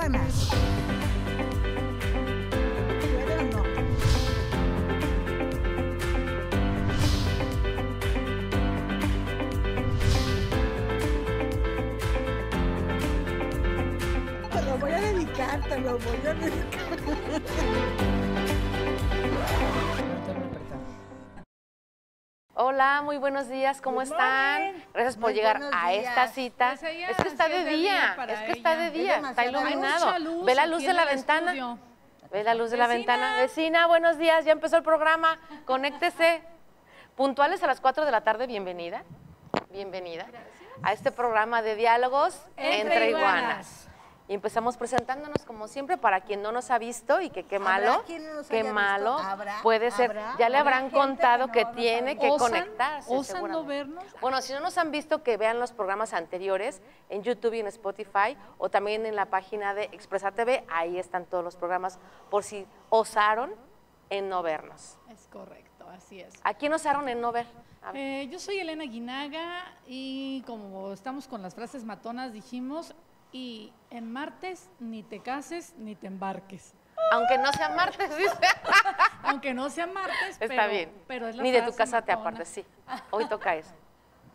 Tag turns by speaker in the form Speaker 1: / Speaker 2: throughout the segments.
Speaker 1: iguanas.
Speaker 2: Hola, muy buenos días, ¿cómo están? Gracias por
Speaker 1: Muy
Speaker 2: llegar a esta cita.
Speaker 3: Pues
Speaker 2: es que está de día, es que está de
Speaker 3: Es
Speaker 2: día, está iluminado.
Speaker 3: luz
Speaker 2: Ve la luz de la ventana.
Speaker 3: estudio.
Speaker 2: Ve la luz de la
Speaker 3: Vecina.
Speaker 2: ventana. Vecina, buenos días, ya empezó el programa. Conéctese. Puntuales a las 4 de la tarde, bienvenida. Bienvenida a este programa de diálogos entre,
Speaker 3: Entre
Speaker 2: iguanas. Y empezamos presentándonos como siempre para quien no nos ha visto y que qué
Speaker 1: ¿Habrá
Speaker 2: malo, qué malo
Speaker 1: ¿Habrá?
Speaker 2: puede ser.
Speaker 1: ¿Habrá?
Speaker 2: Ya le
Speaker 1: ¿Habrá
Speaker 2: habrán contado
Speaker 1: que no
Speaker 2: tiene que
Speaker 3: ¿Osan?
Speaker 2: conectarse.
Speaker 3: ¿Osan no vernos?
Speaker 2: Bueno, si no nos han visto, que vean los programas anteriores en YouTube y en Spotify o también en la página de Expresa TV. Ahí están todos los programas por si osaron en no vernos.
Speaker 3: Es correcto, así es.
Speaker 2: ¿A quién osaron en no ver.
Speaker 3: Eh, yo soy Elena Guinaga y como estamos con las frases matonas, dijimos, y en martes ni te cases ni te embarques.
Speaker 2: Aunque no sea martes, dice.
Speaker 3: Aunque no sea martes,
Speaker 2: Está
Speaker 3: pero,
Speaker 2: bien.
Speaker 3: pero es la
Speaker 2: Ni de tu casa te apartes, sí. Hoy toca eso.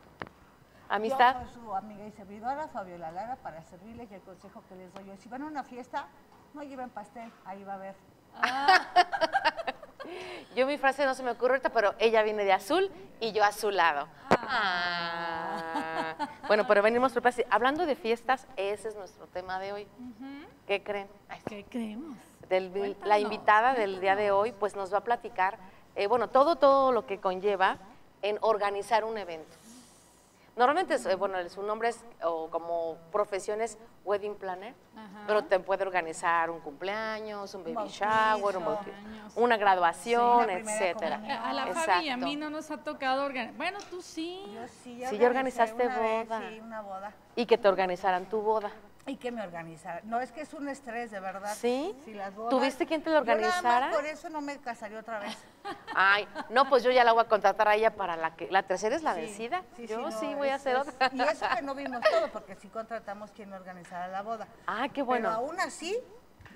Speaker 2: Amistad.
Speaker 1: Yo soy su amiga y servidora, Fabiola Lara, para servirles y el consejo que les doy hoy. Si van a una fiesta, no lleven pastel, ahí va a haber.
Speaker 2: Yo mi frase no se me ocurre ahorita, pero ella viene de azul y yo azulado. Ah. Bueno, pero venimos. Hablando de fiestas, ese es nuestro tema de hoy. ¿Qué creen? Ay,
Speaker 3: ¿Qué creemos?
Speaker 2: del- la invitada del día de hoy, pues nos va a platicar, eh, bueno, todo, todo lo que conlleva en organizar un evento. Normalmente, es, eh, bueno, su nombre es, o como profesión es wedding planner,
Speaker 3: Ajá.
Speaker 2: pero te puede organizar un cumpleaños, un baby
Speaker 1: Bautizo,
Speaker 2: shower, un bautizo, una graduación,
Speaker 1: Sí,
Speaker 2: etcétera.
Speaker 3: A la Fabi y a
Speaker 2: Exacto.
Speaker 3: mí no nos ha tocado organizar. Bueno, tú sí.
Speaker 1: Yo sí,
Speaker 2: ya organizaste
Speaker 1: una vez,
Speaker 2: boda.
Speaker 1: sí, una boda.
Speaker 2: Y que te organizaran tu boda.
Speaker 1: Y que me organizara. No, es que es un estrés, de verdad.
Speaker 2: ¿Sí?
Speaker 1: las bodas-
Speaker 2: ¿Tuviste quien te lo
Speaker 1: Yo nada más
Speaker 2: organizara?
Speaker 1: por eso no me casaría otra vez.
Speaker 2: Ay, no, pues yo ya la voy a contratar a ella para la que la tercera es la
Speaker 1: Sí,
Speaker 2: vencida.
Speaker 1: sí,
Speaker 2: yo
Speaker 1: no,
Speaker 2: sí voy a hacer
Speaker 1: es-
Speaker 2: otra.
Speaker 1: Y eso que no vimos todo, porque sí contratamos quien organizara la boda.
Speaker 2: Ah, qué bueno.
Speaker 1: Pero aún así,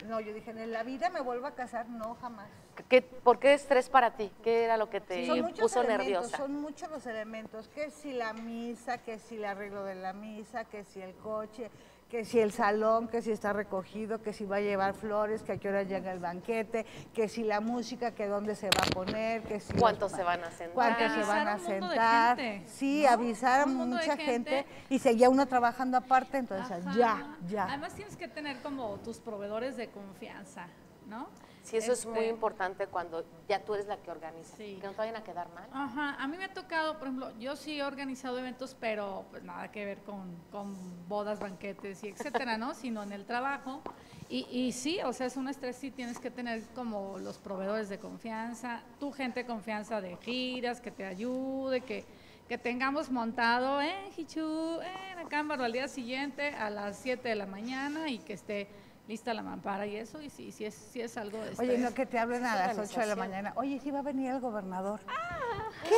Speaker 1: no, yo dije, en la vida me vuelvo a casar, no, jamás.
Speaker 2: ¿Qué, ¿Por qué estrés para ti? ¿Qué era lo que te
Speaker 1: son
Speaker 2: puso nerviosa?
Speaker 1: son muchos los elementos, que si la misa, que si el arreglo de la misa, que si el coche, que si el salón, que si está recogido, que si va a llevar flores, que a qué hora llega el banquete, que si la música, que dónde se va a poner, que si...
Speaker 2: ¿Cuántos
Speaker 1: los-
Speaker 2: se van a sentar?
Speaker 1: ¿Cuántos se van a
Speaker 3: un de
Speaker 1: sentar?
Speaker 3: gente,
Speaker 1: sí,
Speaker 3: ¿no?
Speaker 1: avisar a mucha gente,
Speaker 3: gente.
Speaker 1: y seguía uno trabajando aparte, entonces
Speaker 3: Ajá.
Speaker 1: ya, ya.
Speaker 3: Además tienes que tener como tus proveedores de confianza, ¿no?
Speaker 2: Sí, eso es muy
Speaker 3: Este,
Speaker 2: importante cuando ya tú eres la que organiza.
Speaker 3: Sí.
Speaker 2: Que no te vayan a quedar mal.
Speaker 3: Ajá, a mí me ha tocado, por ejemplo, yo sí he organizado eventos, pero pues nada que ver con, con bodas, banquetes y etcétera, ¿no? Sino en el trabajo. Y, y sí, o sea, es un estrés, sí tienes que tener como los proveedores de confianza, tu gente de confianza de giras, que te ayude, que, que tengamos montado en Hichu, en Acámbaro al día siguiente a las 7 de la mañana y que esté lista la mampara y eso, y sí, sí es, sí es algo de
Speaker 1: Oye,
Speaker 3: estrés.
Speaker 1: no que te hablen a las 8 de la mañana. Oye, sí va a venir el gobernador.
Speaker 3: Ah.
Speaker 1: ¿Qué?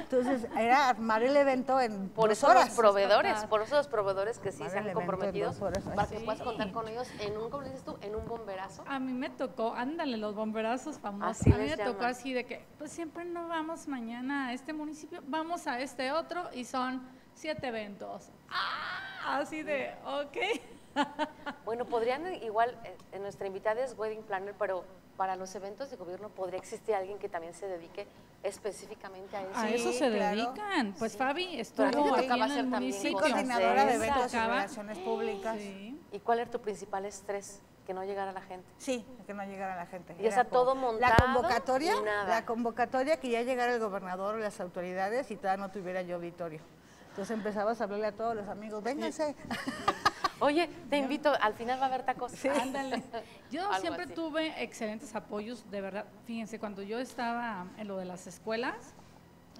Speaker 1: Entonces, era armar el evento en
Speaker 2: Por
Speaker 1: dos
Speaker 2: eso
Speaker 1: horas.
Speaker 2: los proveedores, por eso los proveedores que sí
Speaker 1: Armar
Speaker 2: se han comprometido
Speaker 1: horas.
Speaker 2: para que puedas contar con ellos en un, ¿cómo le dices tú? En un bomberazo.
Speaker 3: A mí me tocó, ándale, los bomberazos famosos.
Speaker 2: Así
Speaker 3: a mí
Speaker 2: les
Speaker 3: me tocó así de que, pues siempre no vamos mañana a este municipio, vamos a este otro y son siete eventos. ¡Ah! Así de, ok.
Speaker 2: Bueno, podrían eh, igual, eh, en nuestra invitada es Wedding Planner, pero para los eventos de gobierno podría existir alguien que también se dedique específicamente a eso.
Speaker 3: a
Speaker 1: Sí,
Speaker 3: eso se
Speaker 1: claro.
Speaker 3: dedican. Pues
Speaker 2: Sí.
Speaker 3: Fabi estuvo ahí
Speaker 2: tocaba
Speaker 3: en
Speaker 2: hacer
Speaker 3: el
Speaker 1: Sí,
Speaker 3: municipio.
Speaker 1: coordinadora de eventos y relaciones públicas. Sí,
Speaker 3: Sí.
Speaker 2: ¿Y cuál era tu principal estrés? Que no llegara la gente.
Speaker 1: que no llegara la gente.
Speaker 2: Y está todo montado
Speaker 1: La convocatoria,
Speaker 2: y nada.
Speaker 1: la convocatoria que ya llegara el gobernador o las autoridades y todavía no tuviera yo auditorio. Entonces empezabas a hablarle a todos los amigos, vénganse.
Speaker 2: Oye, te invito, al final va a haber tacos.
Speaker 3: Ándale. Yo siempre
Speaker 2: así.
Speaker 3: tuve excelentes apoyos, de verdad. Fíjense, cuando yo estaba en lo de las escuelas,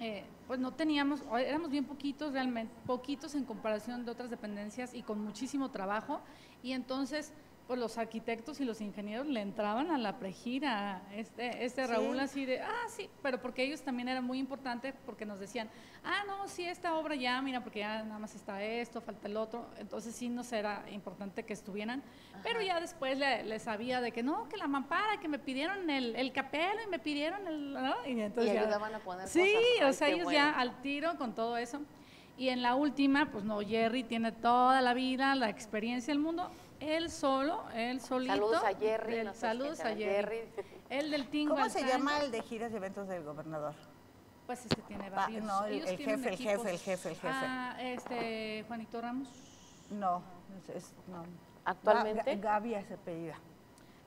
Speaker 3: eh, pues no teníamos, éramos bien poquitos realmente, poquitos en comparación de otras dependencias y con muchísimo trabajo. Y entonces pues los arquitectos y los ingenieros le entraban a la pregira. Este, este Raúl así de, ah, sí, pero porque ellos también era muy importante porque nos decían, ah, no, sí, esta obra ya, mira, porque ya nada más está esto, falta el otro. Entonces sí nos era importante que estuvieran. Pero ya después les le sabía de que no, que la mampara, que me pidieron el, el capelo y me pidieron el...
Speaker 2: Y, entonces ayudaban a poner
Speaker 3: Sí, o sea, ellos ya al tiro con todo eso. Y en la última, pues no, Jerry tiene toda la vida, la experiencia del mundo él solo, él solito.
Speaker 2: Saludos a Jerry.
Speaker 3: saludos a Jerry. El del Tingo.
Speaker 1: ¿Cómo se llama el de giras y eventos del gobernador?
Speaker 3: Pues este tiene varios.
Speaker 1: no, el, jefe, el jefe, el jefe, el jefe.
Speaker 3: Ah, este, Juanito Ramos.
Speaker 1: No, es, no.
Speaker 2: ¿Actualmente?
Speaker 1: Gavia se apellida.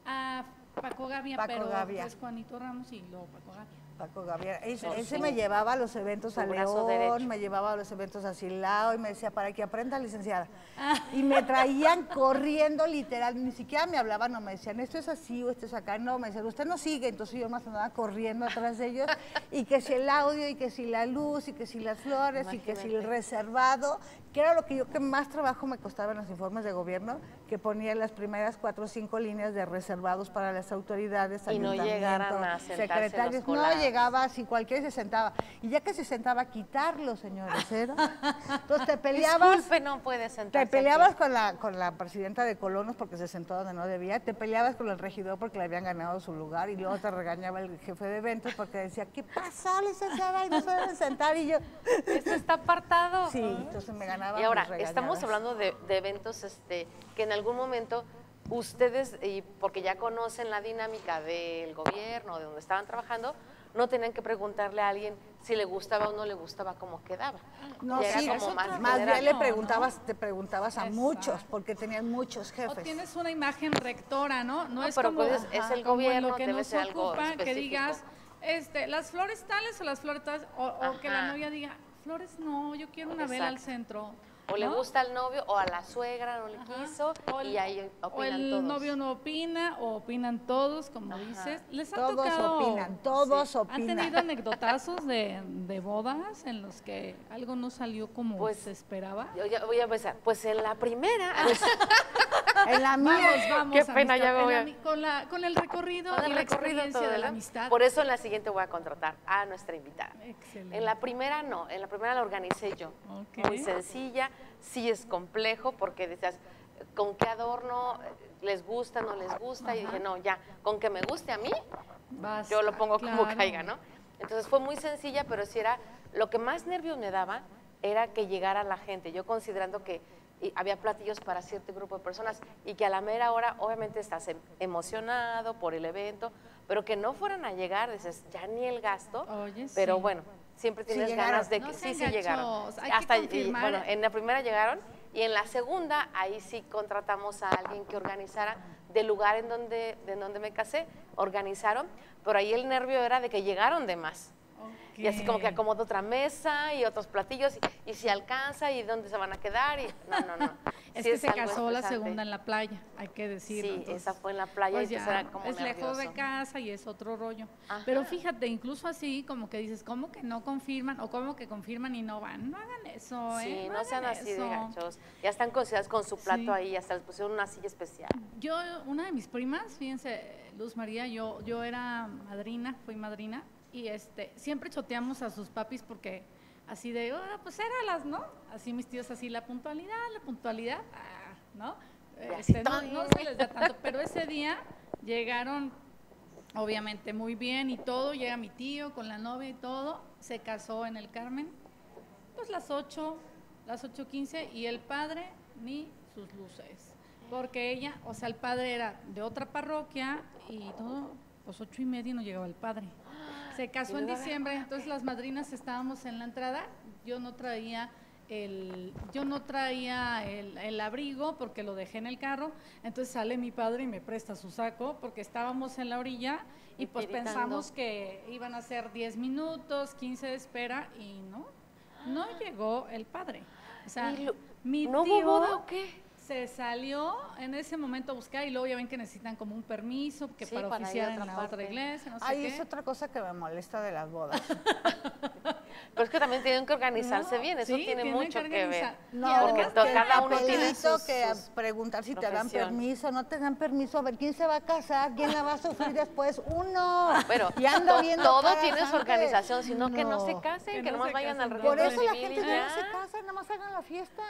Speaker 3: Ah, Paco Gavia, pero es Juanito Ramos y luego Paco Gavia.
Speaker 1: Paco Gabriel. Ese, me llevaba a los eventos a León, me llevaba a los eventos a Silao y me decía, para que aprenda, licenciada. Ah. Y me traían corriendo literal, ni siquiera me hablaban, no me decían, esto es así o esto es acá, no, me decían, usted no sigue, entonces yo más andaba corriendo atrás de ellos y que si el audio y que si la luz y que si las flores y que si el reservado, que era lo que yo que más trabajo me costaba en los informes de gobierno, que ponía las primeras cuatro o cinco líneas de reservados para las autoridades,
Speaker 2: y no llegaran a
Speaker 1: secretarios, no llegaba así cualquiera se sentaba. Y ya que se sentaba quitarlo señores ¿eh? entonces te peleabas
Speaker 2: Disculpe, no puede sentarse
Speaker 1: te peleabas con la con la presidenta de Colonos porque se sentó donde no debía te peleabas con el regidor porque le habían ganado su lugar y luego te regañaba el jefe de eventos porque decía qué pasó licenciada y no se deben sentar y yo
Speaker 3: esto está apartado
Speaker 1: sí entonces me ganaba
Speaker 2: y ahora, estamos hablando de, eventos este, que en algún momento ustedes, y porque ya conocen la dinámica del gobierno, de donde estaban trabajando, no tenían que preguntarle a alguien si le gustaba o no le gustaba cómo quedaba.
Speaker 1: No, sí, como más, más bien le preguntabas, te preguntabas a muchos, porque tenían muchos jefes. O
Speaker 3: tienes una imagen rectora, ¿no?
Speaker 2: No,
Speaker 3: es
Speaker 2: pero
Speaker 3: como,
Speaker 2: pues es el gobierno,
Speaker 3: que
Speaker 2: debe ser algo
Speaker 3: ocupa, que digas, este, las flores tales o las flores tales, o, o que la novia diga, flores no, yo quiero una vela al centro.
Speaker 2: O le gusta al novio o a la suegra no le quiso y ahí opinan
Speaker 3: O el novio no opina o opinan todos, como dices. ¿Les ha
Speaker 1: todos opinan, todos opinan.
Speaker 3: ¿Han tenido anecdotazos de, de, bodas en los que algo no salió como pues, se esperaba?
Speaker 2: Yo ya voy a empezar. Pues en la primera... Pues,
Speaker 1: en la mía.
Speaker 3: Vamos, vamos. Qué pena, ya voy a... con, la, con el recorrido y la experiencia de la amistad.
Speaker 2: Por eso en la siguiente voy a contratar a nuestra invitada. Excelente. En la primera no, en la primera la organicé yo. Muy sencilla sí es complejo porque decías, ¿con qué adorno les gusta, no les gusta? Y dije, no, ya, con que me guste a mí, yo lo pongo como caiga, ¿no? Entonces fue muy sencilla, pero sí era, lo que más nervios me daba era que llegara la gente, yo considerando que había platillos para cierto grupo de personas y que a la mera hora obviamente estás em, emocionado por el evento, pero que no fueran a llegar, dices, ya ni el gasto, pero bueno, siempre tienes ganas de que sí, sí llegaron.
Speaker 3: Hasta bueno,
Speaker 2: en la primera llegaron y en la segunda ahí sí contratamos a alguien que organizara del lugar en donde, de donde me casé, organizaron, pero ahí el nervio era de que llegaron de más. Y así como que acomodo otra mesa y otros platillos y, si alcanza y dónde se van a quedar y no, no, no.
Speaker 3: es que se casó la segunda en la playa, hay que decirlo.
Speaker 2: Sí, esa fue en la playa
Speaker 3: pues Es lejos de casa y es otro rollo. Pero fíjate, incluso así como que dices, ¿cómo que no confirman o cómo que confirman y no van? No hagan eso,
Speaker 2: ¿eh?
Speaker 3: Sí,
Speaker 2: no, sean así de gachos. Ya están consideradas con su plato ahí, hasta les pusieron una silla especial.
Speaker 3: Yo, una de mis primas, fíjense, Luz María, yo, yo era madrina, fui madrina y este, siempre choteamos a sus papis porque así de, oh, pues era las, ¿no? Así mis tíos, así la puntualidad, la puntualidad, ah, ¿no? Este, no, no se les da tanto, pero ese día llegaron obviamente muy bien y todo, llega mi tío con la novia y todo, se casó en el Carmen, pues las 8, las 8.15 y el padre ni sus luces, porque ella, o sea, el padre era de otra parroquia y todo, pues ocho y media no llegaba el padre. Se casó en diciembre, entonces las madrinas estábamos en la entrada. Yo no traía el, yo no traía el, abrigo porque lo dejé en el carro. Entonces sale mi padre y me presta su saco porque estábamos en la orilla y, pues pensamos que iban a ser 10 minutos, 15 de espera y no, no llegó el padre. O sea, mi
Speaker 2: ¿no
Speaker 3: tío,
Speaker 2: boda o qué?
Speaker 3: Se salió en ese momento a buscar y luego ya ven que necesitan como un permiso que para, oficiar en la otra iglesia, no sé
Speaker 1: Ahí es otra cosa que me molesta de las bodas.
Speaker 2: Pero es que también tienen que organizarse bien, eso
Speaker 3: sí,
Speaker 2: tiene mucho
Speaker 3: que
Speaker 2: que ver.
Speaker 1: No,
Speaker 2: porque cada uno tiene sus,
Speaker 1: que preguntar si te dan permiso, no te dan permiso, a ver quién se va a casar, quién la va a sufrir después, uno.
Speaker 2: Pero
Speaker 1: Y ando viendo
Speaker 2: todo tiene su organización, sino que no se casen,
Speaker 3: Que
Speaker 2: que,
Speaker 3: no
Speaker 2: nomás
Speaker 3: se
Speaker 2: vayan al
Speaker 1: Por eso la gente ya no se casa, nada más hagan la fiesta.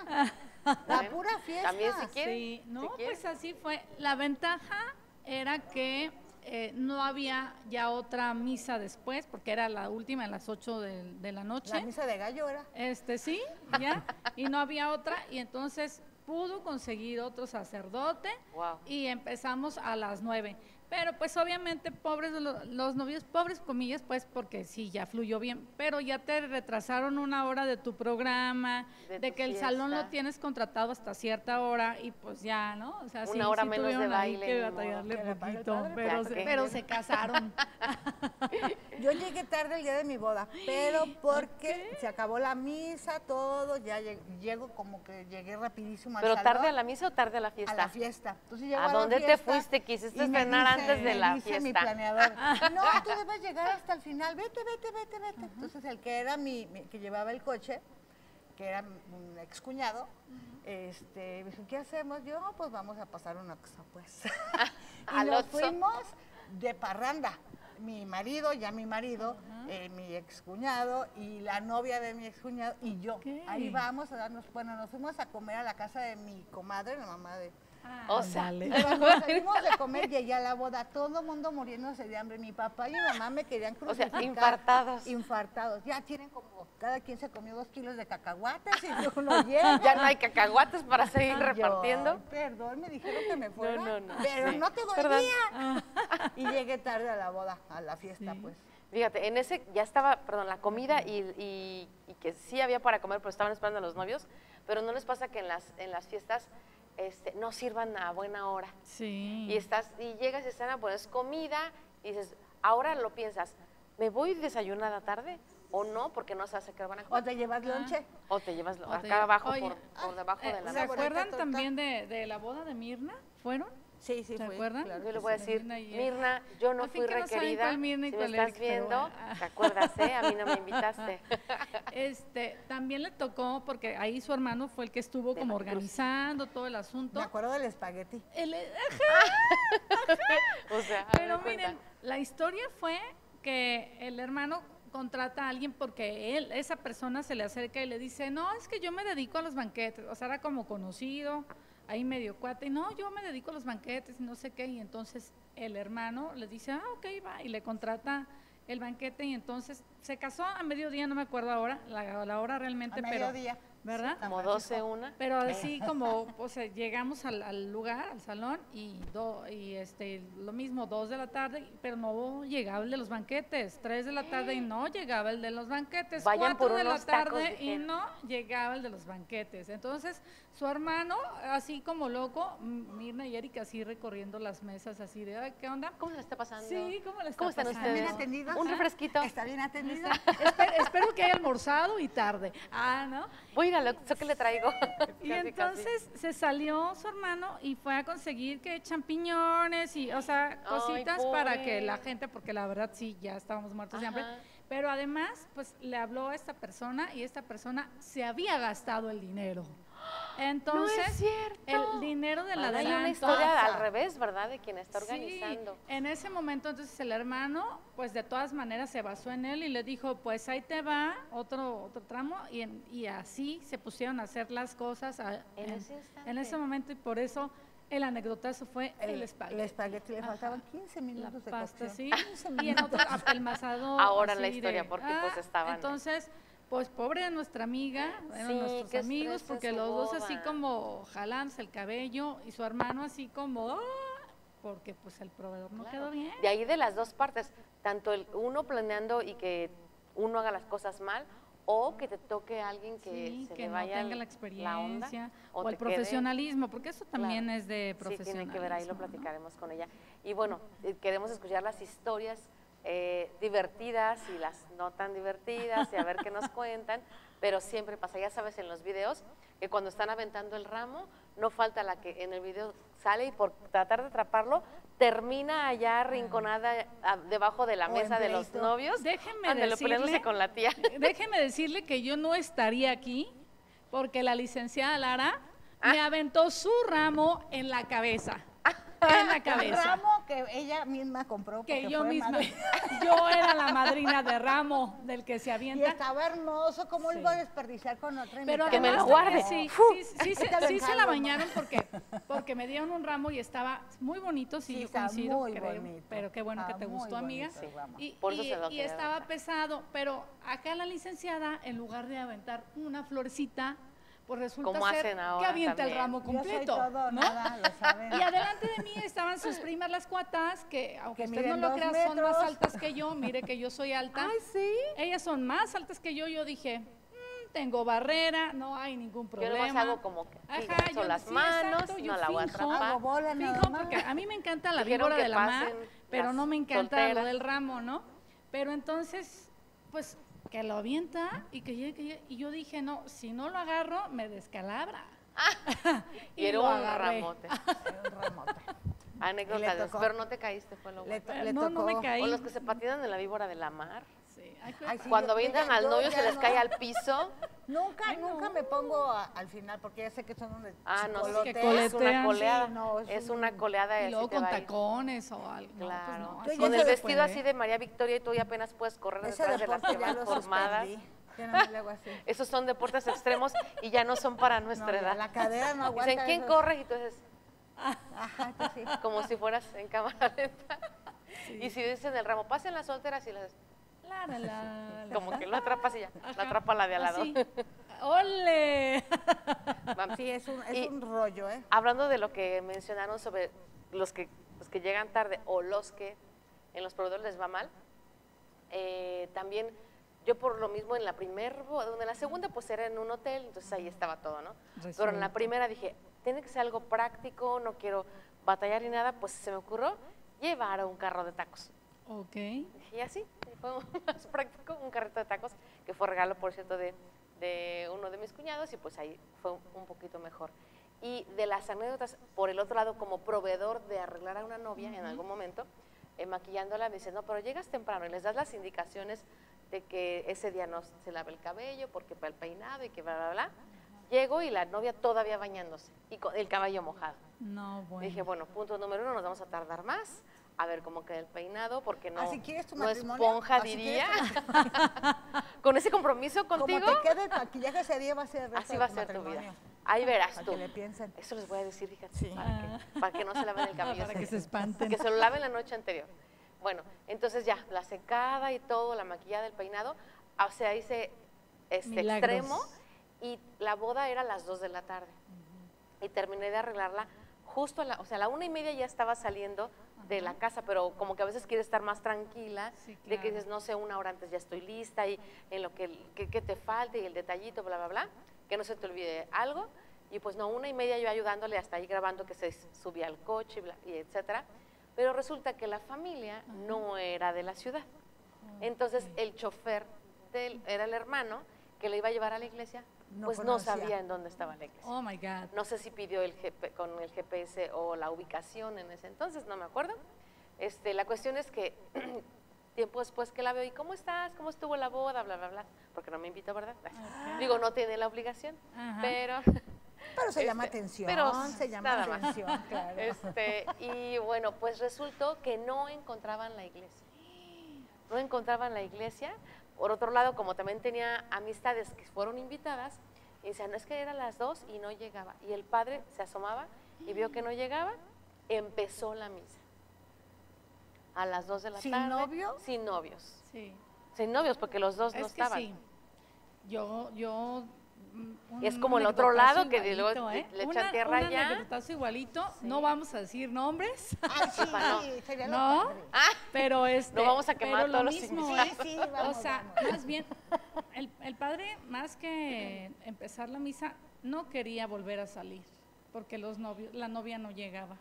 Speaker 1: La pura fiesta.
Speaker 2: también si quieren.
Speaker 3: Sí, no,
Speaker 2: si quieren.
Speaker 3: pues así fue. La ventaja era que eh, no había ya otra misa después, porque era la última a las 8 de, de la noche.
Speaker 1: La misa de gallo era.
Speaker 3: Este sí, ya, y no había otra, y entonces pudo conseguir otro sacerdote
Speaker 2: Wow.
Speaker 3: y empezamos a las nueve. Pero pues obviamente pobres los novios, pobres comillas, pues porque sí, ya fluyó bien, pero ya te retrasaron una hora de tu programa,
Speaker 2: De
Speaker 3: de,
Speaker 2: tu
Speaker 3: que el salón lo tienes contratado hasta cierta hora y pues ya, ¿no? O sea,
Speaker 2: Una
Speaker 3: sí,
Speaker 2: hora
Speaker 3: sí
Speaker 2: menos de baile,
Speaker 3: que batallarle
Speaker 1: Que
Speaker 3: poquito,
Speaker 1: padre,
Speaker 3: pero,
Speaker 2: pues,
Speaker 3: se, pero se casaron.
Speaker 1: Yo llegué tarde el día de mi boda, pero porque se acabó la misa, todo, ya lleg- llego como que llegué rapidísimo al
Speaker 2: ¿Pero
Speaker 1: salón,
Speaker 2: tarde a la misa o tarde a la fiesta?
Speaker 1: a la fiesta. Entonces llego
Speaker 2: ¿A
Speaker 1: la
Speaker 2: dónde te
Speaker 1: fiesta
Speaker 2: fuiste? Quisiste
Speaker 1: dice-
Speaker 2: antes de la
Speaker 1: dice mi
Speaker 2: fiesta.
Speaker 1: planeador, no, tú debes llegar hasta el final, vete, vete, vete, vete. Entonces el que era mi, mi- que llevaba el coche, que era un excuñado, este, me dijo, ¿qué hacemos? Yo, "No, pues vamos a pasar una cosa, pues. y nos fuimos de parranda. Mi marido, ya mi marido, eh, mi excuñado y la novia de mi excuñado y yo. Ahí vamos a darnos, bueno, nos fuimos a comer a la casa de mi comadre, la mamá de,
Speaker 2: O sea,
Speaker 1: cuando salimos de comer, llegué a la boda, todo el mundo muriéndose de hambre. Mi papá y mi mamá me querían
Speaker 2: O sea,
Speaker 1: crucificar.
Speaker 2: infartados.
Speaker 1: Infartados. Ya tienen como, cada quien se comió dos kilos de cacahuates y uno llega.
Speaker 2: ya no hay cacahuates para seguir
Speaker 1: yo,
Speaker 2: repartiendo.
Speaker 1: Perdón, me dijeron que me fuera.
Speaker 2: no, no,
Speaker 1: Pero
Speaker 2: sí.
Speaker 1: no te
Speaker 2: Perdón.
Speaker 1: dolía. Y llegué tarde a la boda, a la fiesta,
Speaker 3: Sí.
Speaker 1: pues.
Speaker 2: Fíjate, en ese ya estaba, perdón, la comida y, y- y que sí había para comer, pero estaban esperando a los novios, pero no les pasa que en las, en las fiestas este, no sirvan a buena hora.
Speaker 3: Sí.
Speaker 2: Y estás, y llegas y están a poner comida y dices, ahora lo piensas, ¿me voy desayunada tarde o no? Porque no sabes a qué van a
Speaker 1: O
Speaker 2: comer.
Speaker 1: te llevas lonche.
Speaker 2: O te llevas
Speaker 3: O te-
Speaker 2: acá abajo
Speaker 3: Oye,
Speaker 2: por, por debajo
Speaker 3: Eh,
Speaker 2: de la
Speaker 3: ¿Se acuerdan también de, de la boda de Mirna? ¿Fueron?
Speaker 1: Sí, sí,
Speaker 3: ¿Se acuerdan?
Speaker 1: claro
Speaker 2: Yo le voy a
Speaker 1: sí.
Speaker 2: decir,
Speaker 3: Mirna y-
Speaker 2: Mirna, yo no fui
Speaker 3: no
Speaker 2: requerida.
Speaker 3: cuál Mirna y
Speaker 2: si me
Speaker 3: cuál
Speaker 2: estás viendo,
Speaker 3: bueno.
Speaker 2: ¿te acuerdas, eh? A mí no me invitaste.
Speaker 3: Este, también le tocó, porque ahí su hermano fue el que estuvo
Speaker 2: De
Speaker 3: como
Speaker 2: cruz.
Speaker 3: organizando todo el asunto.
Speaker 1: Me acuerdo del espagueti.
Speaker 3: El-
Speaker 2: O sea,
Speaker 3: pero miren, la historia fue que el hermano contrata a alguien porque él, esa persona se le acerca y le dice, no, es que yo me dedico a los banquetes, o sea, era como conocido, ahí medio cuate, y no, yo me dedico a los banquetes y no sé qué, y entonces el hermano le dice, ah, ok, va, y le contrata el banquete, y entonces se casó a mediodía, no me acuerdo ahora, la, la hora realmente,
Speaker 1: A
Speaker 3: pero,
Speaker 1: mediodía.
Speaker 3: ¿verdad?
Speaker 2: Como
Speaker 1: Francisco.
Speaker 2: 12, una.
Speaker 3: Pero así como, o sea, llegamos al, al lugar, al salón, y, do- y este, lo mismo, dos de la tarde, pero no llegaba el de los banquetes, tres de la tarde y no llegaba el de los banquetes,
Speaker 2: Vayan
Speaker 3: cuatro
Speaker 2: por
Speaker 3: de la
Speaker 2: tacos,
Speaker 3: tarde y no llegaba el de los banquetes. Entonces, su hermano, así como loco, Mirna y Erika así recorriendo las mesas, así de, "Ay, ¿qué onda?
Speaker 2: ¿Cómo se está pasando?
Speaker 3: Sí, ¿cómo le está
Speaker 2: ¿Cómo están
Speaker 3: pasando?
Speaker 1: ¿Bien
Speaker 2: ustedes?
Speaker 1: atendidos?
Speaker 2: Un refresquito.
Speaker 1: ¿Está bien atendido?
Speaker 3: espero, espero que haya almorzado y tarde. Ah, ¿no?
Speaker 2: Voy a Oxxo que le traigo.
Speaker 3: Y
Speaker 2: Casi, casi.
Speaker 3: entonces se salió su hermano y fue a conseguir que champiñones y, o sea,
Speaker 2: Ay,
Speaker 3: cositas para que la gente, porque la verdad sí, ya estábamos muertos de hambre.
Speaker 2: Ajá.
Speaker 3: Pero además, pues le habló a esta persona y esta persona se había gastado el dinero. Entonces,
Speaker 2: cierto.
Speaker 3: el dinero del
Speaker 2: Hay
Speaker 3: adelanto.
Speaker 2: una historia al revés, ¿verdad? De quien está
Speaker 3: Sí,
Speaker 2: organizando.
Speaker 3: en ese momento entonces el hermano, pues de todas maneras se basó en él y le dijo, pues ahí te va otro otro tramo y, en- y así se pusieron a hacer las cosas a-
Speaker 2: En
Speaker 3: en,
Speaker 2: ese instante.
Speaker 3: en ese momento y por eso el anecdotazo fue el,
Speaker 1: El,
Speaker 3: espagueti.
Speaker 1: el espagueti le
Speaker 3: Ajá.
Speaker 1: faltaban 15
Speaker 3: La
Speaker 1: minutos de
Speaker 3: pasta,
Speaker 1: cocción.
Speaker 3: sí.
Speaker 1: 15
Speaker 3: Y en otro
Speaker 1: minutos.
Speaker 3: apelmazado.
Speaker 2: Ahora la historia,
Speaker 3: de-
Speaker 2: porque, pues,
Speaker 3: ah,
Speaker 2: estaban-
Speaker 3: Entonces, pues pobre de nuestra amiga, eran
Speaker 2: Sí,
Speaker 3: nuestros amigos, porque los dos así como jalándose el cabello y su hermano así como, "Ah", porque pues el proveedor no
Speaker 2: Claro.
Speaker 3: quedó bien.
Speaker 2: De ahí de las dos partes, tanto el uno planeando y que uno haga las cosas mal, o que te toque a alguien que
Speaker 3: Sí,
Speaker 2: se
Speaker 3: que
Speaker 2: le
Speaker 3: no
Speaker 2: vaya
Speaker 3: tenga la
Speaker 2: onda,
Speaker 3: experiencia o, el
Speaker 2: quede-
Speaker 3: profesionalismo, porque eso también
Speaker 2: Claro.
Speaker 3: es de
Speaker 2: Sí,
Speaker 3: profesionalismo.
Speaker 2: tiene que ver, ahí lo
Speaker 3: ¿no?
Speaker 2: platicaremos con ella. Y bueno, eh, queremos escuchar las historias eh, divertidas y las no tan divertidas y a ver qué nos cuentan, pero siempre pasa, ya sabes, en los videos, que cuando están aventando el ramo, no falta la que en el video sale y por tratar de atraparlo, termina allá arrinconada a- debajo de la mesa de los novios. Ándale, peleándose
Speaker 3: decirle-
Speaker 2: con la tía.
Speaker 3: Déjeme decirle que yo no estaría aquí porque la licenciada Lara
Speaker 2: Ah.
Speaker 3: me aventó su ramo en la cabeza. En la
Speaker 1: El
Speaker 3: cabeza.
Speaker 1: ramo que ella misma compró.
Speaker 3: Que yo
Speaker 1: fue
Speaker 3: misma,
Speaker 1: madre-
Speaker 3: yo era la madrina de ramo del que se
Speaker 1: Y
Speaker 3: avienta.
Speaker 1: estaba hermoso, ¿cómo lo
Speaker 3: Sí.
Speaker 1: iba a desperdiciar con otra
Speaker 3: Pero?
Speaker 2: Que me lo guarde.
Speaker 3: Sí, sí, sí, se,
Speaker 1: Ahorita lo
Speaker 3: sí se la bañaron porque, porque me dieron un ramo y estaba muy bonito, sí,
Speaker 1: Sí,
Speaker 3: yo coincido,
Speaker 1: muy
Speaker 3: creo,
Speaker 1: bonito.
Speaker 3: pero qué bueno que te gustó, amiga.
Speaker 1: bonito.
Speaker 3: Y,
Speaker 2: Por eso
Speaker 3: y-
Speaker 2: se lo
Speaker 3: y estaba pesado, pero acá la licenciada, en lugar de aventar una florecita, pues resulta
Speaker 2: Como
Speaker 3: ser
Speaker 2: hacen ahora
Speaker 3: que avienta el ramo
Speaker 1: Yo soy
Speaker 3: completo,
Speaker 1: todo,
Speaker 3: ¿no?
Speaker 1: nada, lo saben.
Speaker 3: Y adelante de mí estaban sus primas las cuatas, que aunque
Speaker 1: Que
Speaker 3: usted no lo crea, son más altas que yo. Mire que yo soy alta.
Speaker 1: Ay, sí.
Speaker 3: Ellas son más altas que yo. Yo dije, "Mm, tengo barrera, no hay ningún
Speaker 2: Yo
Speaker 3: problema.
Speaker 2: nomás hago como que
Speaker 3: Ajá, yo-
Speaker 2: las
Speaker 3: sí,
Speaker 2: manos,
Speaker 3: exacto, yo
Speaker 2: no la voy a atrapar.
Speaker 1: Hago bola nada
Speaker 3: Fijo,
Speaker 1: más.
Speaker 3: porque a mí me encanta la
Speaker 2: Dijeron
Speaker 3: víbora de la mar, pero no me encanta
Speaker 2: solteras.
Speaker 3: lo del ramo, ¿no? Pero entonces, pues, que lo avienta y que llegue, que llegue, y yo dije, no, si no lo agarro, me descalabra.
Speaker 2: Y era
Speaker 3: lo
Speaker 2: un
Speaker 3: agarré.
Speaker 2: ramote.
Speaker 1: Era un ramote.
Speaker 2: Anécdotas, pero no te caíste, fue lo bueno.
Speaker 1: le
Speaker 3: no, no me caí.
Speaker 2: O los que se patinan en la víbora de la mar.
Speaker 3: Sí, ay, fue-
Speaker 1: Ay, sí,
Speaker 2: Cuando
Speaker 1: digan,
Speaker 2: al novio se les
Speaker 1: no.
Speaker 2: cae al piso.
Speaker 1: Nunca,
Speaker 3: Ay, no.
Speaker 1: nunca me pongo a- al final porque ya sé que son unos
Speaker 2: Ah, no,
Speaker 1: chicolotes.
Speaker 3: que
Speaker 2: es una coleada.
Speaker 1: sí, no,
Speaker 2: es,
Speaker 1: es
Speaker 2: una
Speaker 1: un-
Speaker 2: coleada
Speaker 3: y luego con tacones o algo. No, pues
Speaker 2: Claro. Con el vestido
Speaker 3: puede.
Speaker 2: así de María Victoria y tú ya apenas puedes correr
Speaker 1: Ese
Speaker 2: detrás de las que van
Speaker 1: lo
Speaker 2: formadas.
Speaker 1: no me le hago así.
Speaker 2: Esos son deportes extremos y ya no son para nuestra
Speaker 1: No,
Speaker 2: edad.
Speaker 1: la cadera no aguanta
Speaker 2: Dicen, ¿quién
Speaker 1: esos-
Speaker 2: corre? Y tú dices,
Speaker 1: Ajá, tú sí.
Speaker 2: como si fueras en cámara lenta. Y si dicen el ramo, pasen las solteras y las
Speaker 3: La, la, la, la.
Speaker 2: como que lo atrapas y ya,
Speaker 3: Ajá,
Speaker 2: atrapa la de al lado.
Speaker 3: así. ¡Ole!
Speaker 1: Sí, es un, es un rollo, ¿eh?
Speaker 2: Hablando de lo que mencionaron sobre los que, los que llegan tarde o los que en los proveedores les va mal, eh, también yo por lo mismo en la primera boda, en la segunda pues era en un hotel, entonces ahí estaba todo, ¿no? Pero en la primera dije, tiene que ser algo práctico, no quiero batallar ni nada, pues se me ocurrió llevar un carro de tacos.
Speaker 3: Ok.
Speaker 2: Y así, fue más práctico, un carrito de tacos, que fue regalo, por cierto, de, de uno de mis cuñados, y pues ahí fue un, poquito mejor. Y de las anécdotas, por el otro lado, como proveedor de arreglar a una novia en algún momento, eh, maquillándola, me dice, no, pero llegas temprano y les das las indicaciones de que ese día no se lave el cabello, porque para el peinado y que bla, bla, bla. Llego y la novia todavía bañándose y con el cabello mojado.
Speaker 3: No, bueno.
Speaker 2: Dije, bueno, punto número uno, nos vamos a tardar más. A ver cómo queda el peinado, porque no,
Speaker 1: ¿Así quieres tu
Speaker 2: no esponja,
Speaker 1: ¿Así
Speaker 2: diría. Con ese compromiso contigo,
Speaker 1: Como te quede el maquillaje ese día va a ser el resto
Speaker 2: así va a ser tu vida. Ahí verás
Speaker 1: Para
Speaker 2: tú.
Speaker 1: que le piensen.
Speaker 2: Eso les voy a decir, fíjate,
Speaker 1: Sí.
Speaker 2: para, que, para que no se laven el cabello.
Speaker 3: Para que se espanten.
Speaker 2: Que se lo laven la noche anterior. Bueno, entonces ya, la secada y todo, la maquillada, el peinado, o sea, hice este
Speaker 3: Milagros.
Speaker 2: extremo y la boda era a las 2 de la tarde. Y terminé de arreglarla justo a la, o sea, a la una y media ya estaba saliendo de la casa, pero como que a veces quieres estar más tranquila,
Speaker 3: Sí,
Speaker 2: de que dices, no sé, una hora antes ya estoy lista y en lo que, que, que te falte y el detallito, bla, bla, bla, que no se te olvide algo. Y pues no, una y media yo ayudándole hasta ahí grabando que se subía al coche y, bla, y etcétera. Pero resulta que la familia no era de la ciudad. Entonces el chofer del, era el hermano que le iba a llevar a la iglesia,
Speaker 1: No
Speaker 2: pues no sabía en dónde estaba la iglesia.
Speaker 3: Oh my God.
Speaker 2: No sé si pidió el GP con el GPS o la ubicación en ese entonces, no me acuerdo. Este, la cuestión es que tiempo después que la veo, ¿y cómo estás? ¿Cómo estuvo la boda? Bla, bla, bla. Porque no me invitó, ¿verdad? Digo, no tiene la obligación,
Speaker 3: Ajá.
Speaker 2: pero...
Speaker 1: Pero se llama
Speaker 2: Este,
Speaker 1: atención,
Speaker 2: pero
Speaker 1: se llama
Speaker 2: nada más.
Speaker 1: atención, claro.
Speaker 2: Este, y bueno, pues resultó que no encontraban la iglesia. No encontraban la iglesia. Por otro lado, como también tenía amistades que fueron invitadas, y decían, no es que eran las dos y no llegaba. Y el padre se asomaba y vio que no llegaba, empezó la misa. A las dos de la
Speaker 1: ¿Sin
Speaker 2: tarde.
Speaker 1: novio?
Speaker 2: Sin novios.
Speaker 3: Sí.
Speaker 2: Sin novios, porque los dos no
Speaker 3: que
Speaker 2: estaban.
Speaker 3: sí. Yo, yo.
Speaker 2: Es como el otro lado, que
Speaker 3: igualito,
Speaker 2: le-
Speaker 3: ¿eh?
Speaker 2: le echan
Speaker 3: Una-
Speaker 2: tierra
Speaker 3: un
Speaker 2: allá.
Speaker 3: igualito. No vamos a decir nombres,
Speaker 1: Ay, sí,
Speaker 2: no.
Speaker 1: sería lo
Speaker 3: No.
Speaker 1: padre.
Speaker 3: pero este.
Speaker 2: No vamos a quemar todos
Speaker 3: lo
Speaker 2: los
Speaker 3: mismo,
Speaker 1: Sí,
Speaker 3: ¿eh?
Speaker 1: sí, vamos,
Speaker 3: o sea,
Speaker 1: vamos.
Speaker 3: más bien, el, el padre, más que empezar la misa, no quería volver a salir, porque los novios, la novia no llegaba.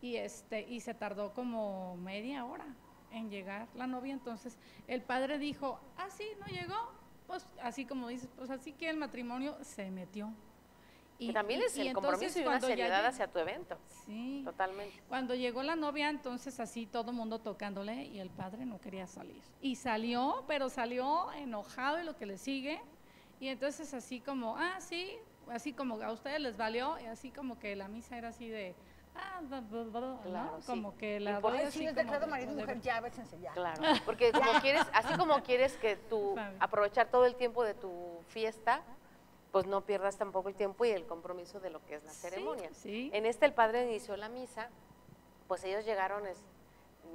Speaker 3: Y este, y se tardó como media hora en llegar la novia. Entonces, el padre dijo, ah, sí, no llegó. Pues así como dices, pues así que el matrimonio se metió.
Speaker 2: Y, también es el compromiso y una seriedad hacia tu evento. Sí. Totalmente.
Speaker 3: Cuando llegó la novia, entonces así todo el mundo tocándole y el padre no quería salir. Y salió, pero salió enojado y lo que le sigue. Y entonces así como, ah, sí, así como a ustedes les valió, y así como que la misa era así de, ah, claro, como que la
Speaker 1: doy así el decreto marido mujer, ya, ya.
Speaker 2: Claro, porque como quieres, así como quieres que tú aprovechar todo el tiempo de tu fiesta, pues no pierdas tampoco el tiempo y el compromiso de lo que es la ceremonia. En este el padre inició la misa, pues ellos llegaron,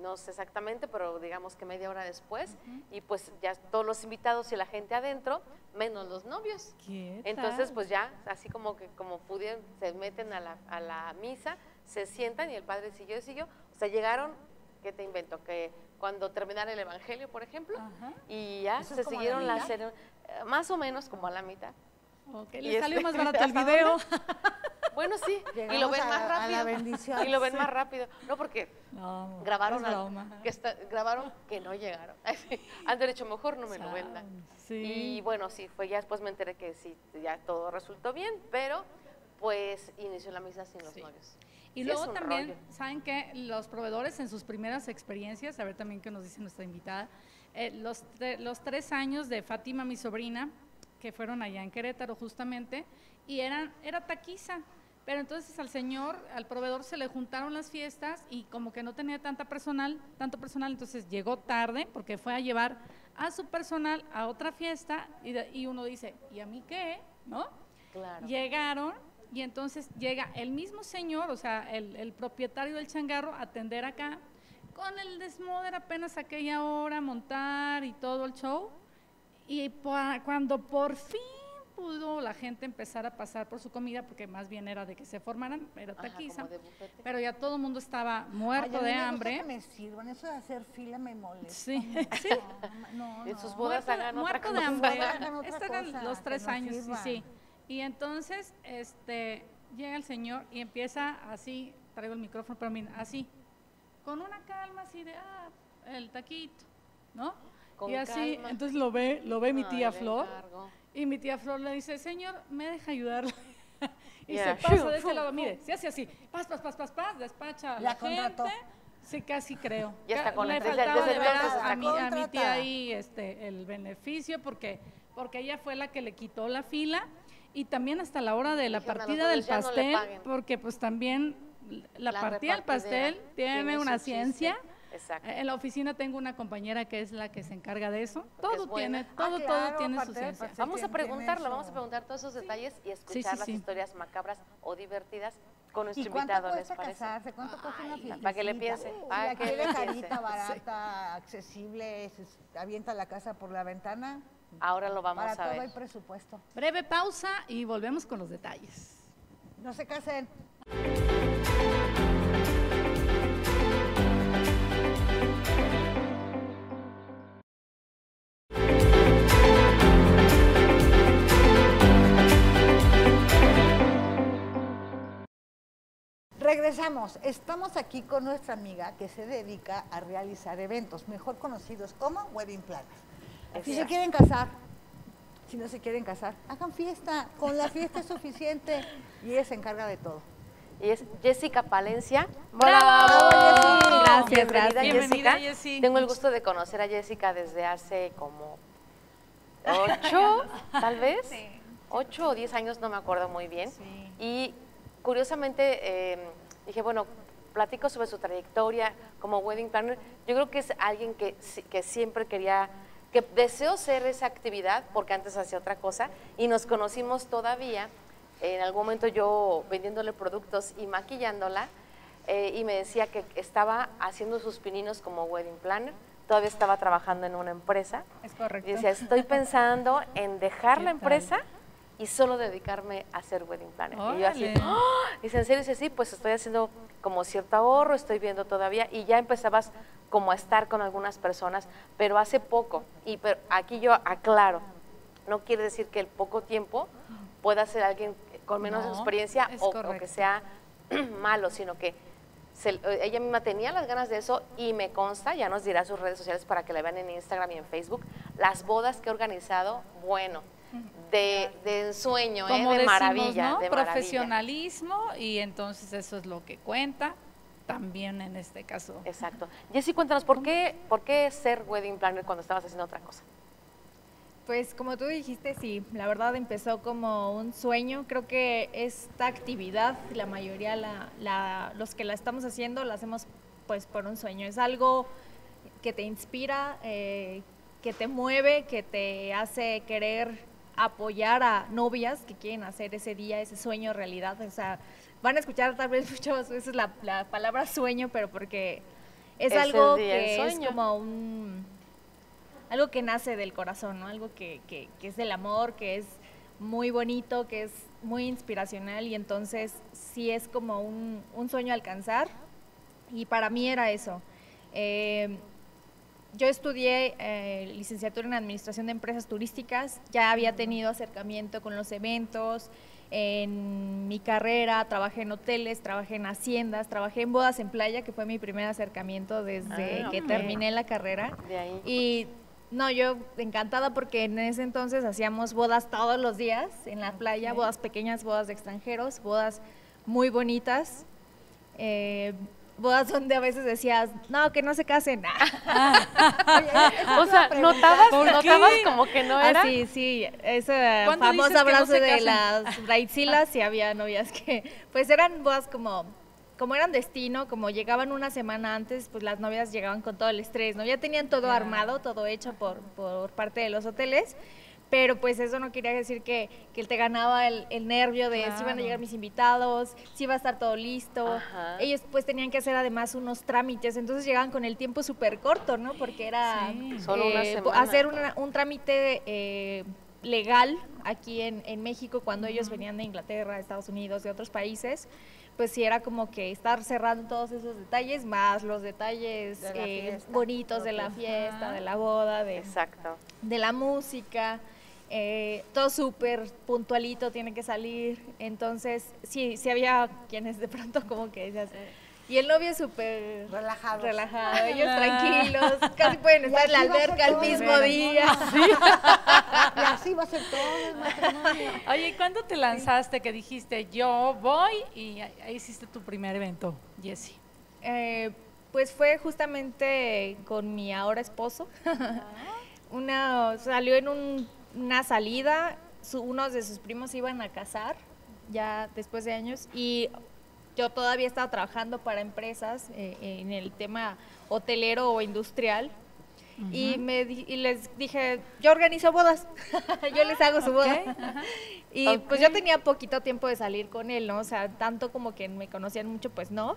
Speaker 2: no sé exactamente, pero digamos que media hora después, y pues ya todos los invitados y la gente adentro, menos los novios. Entonces pues ya, así como que como pudieron, se meten a la, a la misa, se sientan y el padre siguió y siguió. O sea, llegaron, ¿qué te invento? Que cuando terminaron el evangelio, por ejemplo, y ya se siguieron la ceremonia, más o menos como a la mitad.
Speaker 3: Ok, le salió más barato el video.
Speaker 2: Bueno, sí, y lo ven más rápido. Y lo ven más rápido. No, porque grabaron, que grabaron que no llegaron. Han derecho mejor no me lo vendan. Y bueno, sí, fue ya después me enteré que sí, ya todo resultó bien, pero pues inició la misa sin los novios.
Speaker 3: Y luego también, ¿saben que Los proveedores en sus primeras experiencias, a ver también qué nos dice nuestra invitada, eh, los, los tres años de Fátima, mi sobrina, que fueron allá en Querétaro justamente, y eran, era taquiza. Pero entonces al señor, al proveedor se le juntaron las fiestas y como que no tenía tanta personal, tanto personal, entonces llegó tarde porque fue a llevar a su personal a otra fiesta y, y uno dice, ¿y a mí qué? ¿No? Claro. Llegaron y entonces llega el mismo señor, o sea, el, el propietario del changarro, a atender acá, con el desmoder apenas aquella hora, montar y todo el show. Y cuando por fin pudo la gente empezar a pasar por su comida, porque más bien era de que se formaran, era taquiza, pero ya todo el mundo estaba muerto de hambre.
Speaker 1: Que me sirvan, eso de hacer fila me molesta.
Speaker 3: Sí, sí.
Speaker 2: No, En sus bodas hagan
Speaker 3: muerto
Speaker 2: otra
Speaker 3: de hambre. Estos eran los tres años, sí, sí. Y entonces, este, llega el señor y empieza así, traigo el micrófono, pero mira, así, con una calma así de, ah, el taquito, ¿no? y así, entonces lo ve, lo ve mi tía Flor. Y mi tía Flor le dice, señor, ¿me deja ayudarle? y se pasa de ese lado, mire, se hace así, pas, pas, pas, pas, pas, despacha a la, gente. Sí, casi creo.
Speaker 2: Ya está con
Speaker 3: Le faltaba de veras a mi, a mi tía ahí este, el beneficio porque, porque ella fue la que le quitó la fila y también hasta la hora de la partida del pastel, porque pues también la, partida del pastel tiene, una ciencia. Exacto. En la oficina tengo una compañera que es la que se encarga de eso. todo tiene, todo, ah, todo tiene su ciencia.
Speaker 2: Vamos a preguntarlo, vamos a preguntar todos esos detalles y escuchar las historias macabras o divertidas con nuestro invitado, ¿les parece?
Speaker 1: Casarse? ¿Cuánto cuesta una fiesta?
Speaker 2: Para que le piense.
Speaker 1: Para que le carita, barata, accesible, avienta la casa por la ventana.
Speaker 2: Ahora lo vamos a ver. Para
Speaker 1: todo el presupuesto.
Speaker 3: Breve pausa y volvemos con los detalles.
Speaker 1: No se casen. Regresamos. Estamos aquí con nuestra amiga que se dedica a realizar eventos, mejor conocidos como Wedding Planner. Si se quieren casar, si no se quieren casar, hagan fiesta. Con la fiesta es suficiente y ella se encarga de todo.
Speaker 2: Y es Jessica Palencia.
Speaker 3: ¡Bravo!
Speaker 2: Gracias, Bienvenida, Jessica. Tengo el gusto de conocer a Jessica desde hace como ocho, tal vez. Ocho o diez años, no me acuerdo muy bien. Y curiosamente em, dije, bueno, platico sobre su trayectoria como wedding planner. Yo creo que es alguien que, que siempre quería que deseo ser esa actividad porque antes hacía otra cosa y nos conocimos todavía, en algún momento yo vendiéndole productos y maquillándola eh, y me decía que estaba haciendo sus pininos como wedding planner, todavía estaba trabajando en una empresa.
Speaker 3: Es correcto.
Speaker 2: Y decía, estoy pensando en dejar la empresa y solo dedicarme a hacer wedding planner. Y yo así, ¡Oh! dice, ¿en serio? Dice, sí, pues estoy haciendo como cierto ahorro, estoy viendo todavía, y ya empezabas como a estar con algunas personas, pero hace poco, y pero aquí yo aclaro, no quiere decir que el poco tiempo pueda ser alguien con menos experiencia o, que sea malo, sino que ella misma tenía las ganas de eso y me consta, ya nos dirá sus redes sociales para que la vean en Instagram y en Facebook, las bodas que he organizado, bueno, de, de ensueño, ¿eh? De
Speaker 3: decimos,
Speaker 2: maravilla,
Speaker 3: ¿no?
Speaker 2: de maravilla.
Speaker 3: Profesionalismo y entonces eso es lo que cuenta también en este caso.
Speaker 2: Exacto. Jessy, cuéntanos, ¿por qué, ¿por qué ser wedding planner cuando estabas haciendo otra cosa?
Speaker 4: Pues como tú dijiste, sí, la verdad empezó como un sueño. Creo que esta actividad, la mayoría, la, la- los que la estamos haciendo, la hacemos pues por un sueño. Es algo que te inspira, eh, que te mueve, que te hace querer apoyar a novias que quieren hacer ese día, ese sueño realidad. O sea, van a escuchar tal vez muchas veces la, la palabra sueño, pero porque es, algo
Speaker 2: día
Speaker 4: que es como un algo que nace del corazón, ¿no? Algo que, que- que es del amor, que es muy bonito, que es muy inspiracional y entonces sí es como un, un sueño a alcanzar y para mí era eso. Eh, yo estudié eh, licenciatura en Administración de Empresas Turísticas, ya había tenido acercamiento con los eventos, en mi carrera trabajé en hoteles, trabajé en haciendas, trabajé en bodas en playa, que fue mi primer acercamiento desde
Speaker 2: Ah,
Speaker 4: que terminé la carrera.
Speaker 2: De ahí.
Speaker 4: Y no, yo encantada porque en ese entonces hacíamos bodas todos los días en la playa, bodas pequeñas, bodas de extranjeros, bodas muy bonitas, eh, bodas donde a veces decías, no, que no se casen.
Speaker 2: o sea, notabas,
Speaker 3: ¿Por
Speaker 2: notabas como que no era.
Speaker 4: Ah, sí, sí, esa
Speaker 3: ¿Cuándo dices
Speaker 4: famosa
Speaker 3: no
Speaker 4: frase
Speaker 3: se
Speaker 4: de las braidzilas y había novias que, pues eran bodas como, como eran destino, como llegaban una semana antes, pues las novias llegaban con todo el estrés, ¿no? Ya tenían todo armado, todo hecho por, por parte de los hoteles, pero pues eso no quería decir que, que te ganaba el, el nervio de si van a llegar mis invitados, si va a estar todo listo.
Speaker 2: Ajá.
Speaker 4: Ellos pues tenían que hacer además unos trámites, entonces llegaban con el tiempo súper corto, ¿no? Porque era
Speaker 3: Sí.
Speaker 2: Solo una
Speaker 4: eh,
Speaker 2: semana.
Speaker 4: hacer una- un trámite eh, legal aquí en, en México cuando ellos venían de Inglaterra, Estados Unidos, de otros países, pues sí era como que estar cerrando todos esos detalles, más los detalles
Speaker 1: De
Speaker 4: eh,
Speaker 1: fiesta,
Speaker 4: bonitos de la fiesta, de la boda, de,
Speaker 2: Exacto.
Speaker 4: de la música, eh, todo súper puntualito tiene que salir. Entonces, sí, sí había quienes de pronto como que decías, y el novio es súper
Speaker 1: Relajados.
Speaker 4: relajado, ellos tranquilos, casi pueden estar en la alberca el mismo día.
Speaker 1: Y así va a ser todo el matrimonio.
Speaker 3: Oye, ¿y cuándo te lanzaste que dijiste yo voy y ahí ahí hiciste tu primer evento, Jessy?
Speaker 4: Eh, pues fue justamente con mi ahora esposo. Una, salió en un- una salida, su- unos de sus primos iban a casar ya después de años y yo todavía estaba trabajando para empresas eh, en el tema hotelero o industrial. Y, me di- y les dije, yo organizo bodas, yo les hago su boda. Y pues yo tenía poquito tiempo de salir con él, ¿no? O sea, tanto como que me conocían mucho, pues no.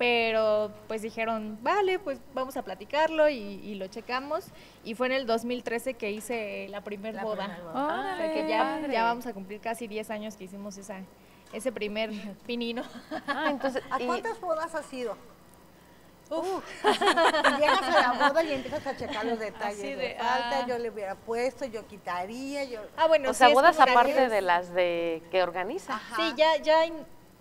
Speaker 4: Pero pues dijeron, vale, pues vamos a platicarlo y, y lo checamos. Y fue en el 2013 que hice la primer
Speaker 1: La
Speaker 4: boda.
Speaker 1: primer boda.
Speaker 4: O sea, que ya, ya vamos a cumplir casi 10 años que hicimos esa, ese primer pinino.
Speaker 2: Ah, entonces.
Speaker 1: ¿A
Speaker 2: y-
Speaker 1: cuántas bodas has ido? Y llegas a la boda y empiezas a checar los detalles. De,
Speaker 3: de,
Speaker 1: falta,
Speaker 3: ah.
Speaker 1: yo le hubiera puesto, yo quitaría, yo...
Speaker 4: Ah, bueno,
Speaker 2: o sea, bodas aparte de las de que organiza.
Speaker 1: Ajá.
Speaker 4: Sí, ya, ya,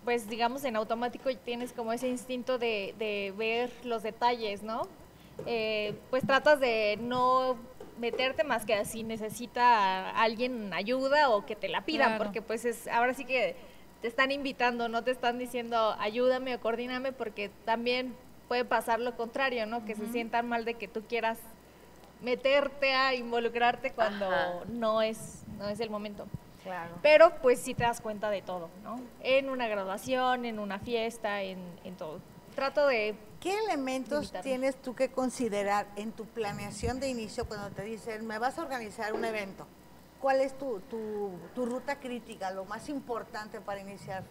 Speaker 4: pues digamos en automático tienes como ese instinto de, de ver los detalles, ¿no? Eh, pues tratas de no meterte más que si necesita alguien ayuda o que te la pidan,
Speaker 3: Claro.
Speaker 4: porque pues es, ahora sí que te están invitando, no te están diciendo ayúdame o coordíname, porque también puede pasar lo contrario, ¿no? Que se sientan mal de que tú quieras meterte a involucrarte cuando
Speaker 2: Ajá.
Speaker 4: no es, no es el momento.
Speaker 1: Claro.
Speaker 4: Pero pues sí te das cuenta de todo, ¿no? En una graduación, en una fiesta, en, en todo. Trato de...
Speaker 1: ¿Qué elementos tienes tú que considerar en tu planeación de inicio cuando te dicen, me vas a organizar un evento? ¿Cuál es tu, tu, tu ruta crítica, lo más importante para iniciar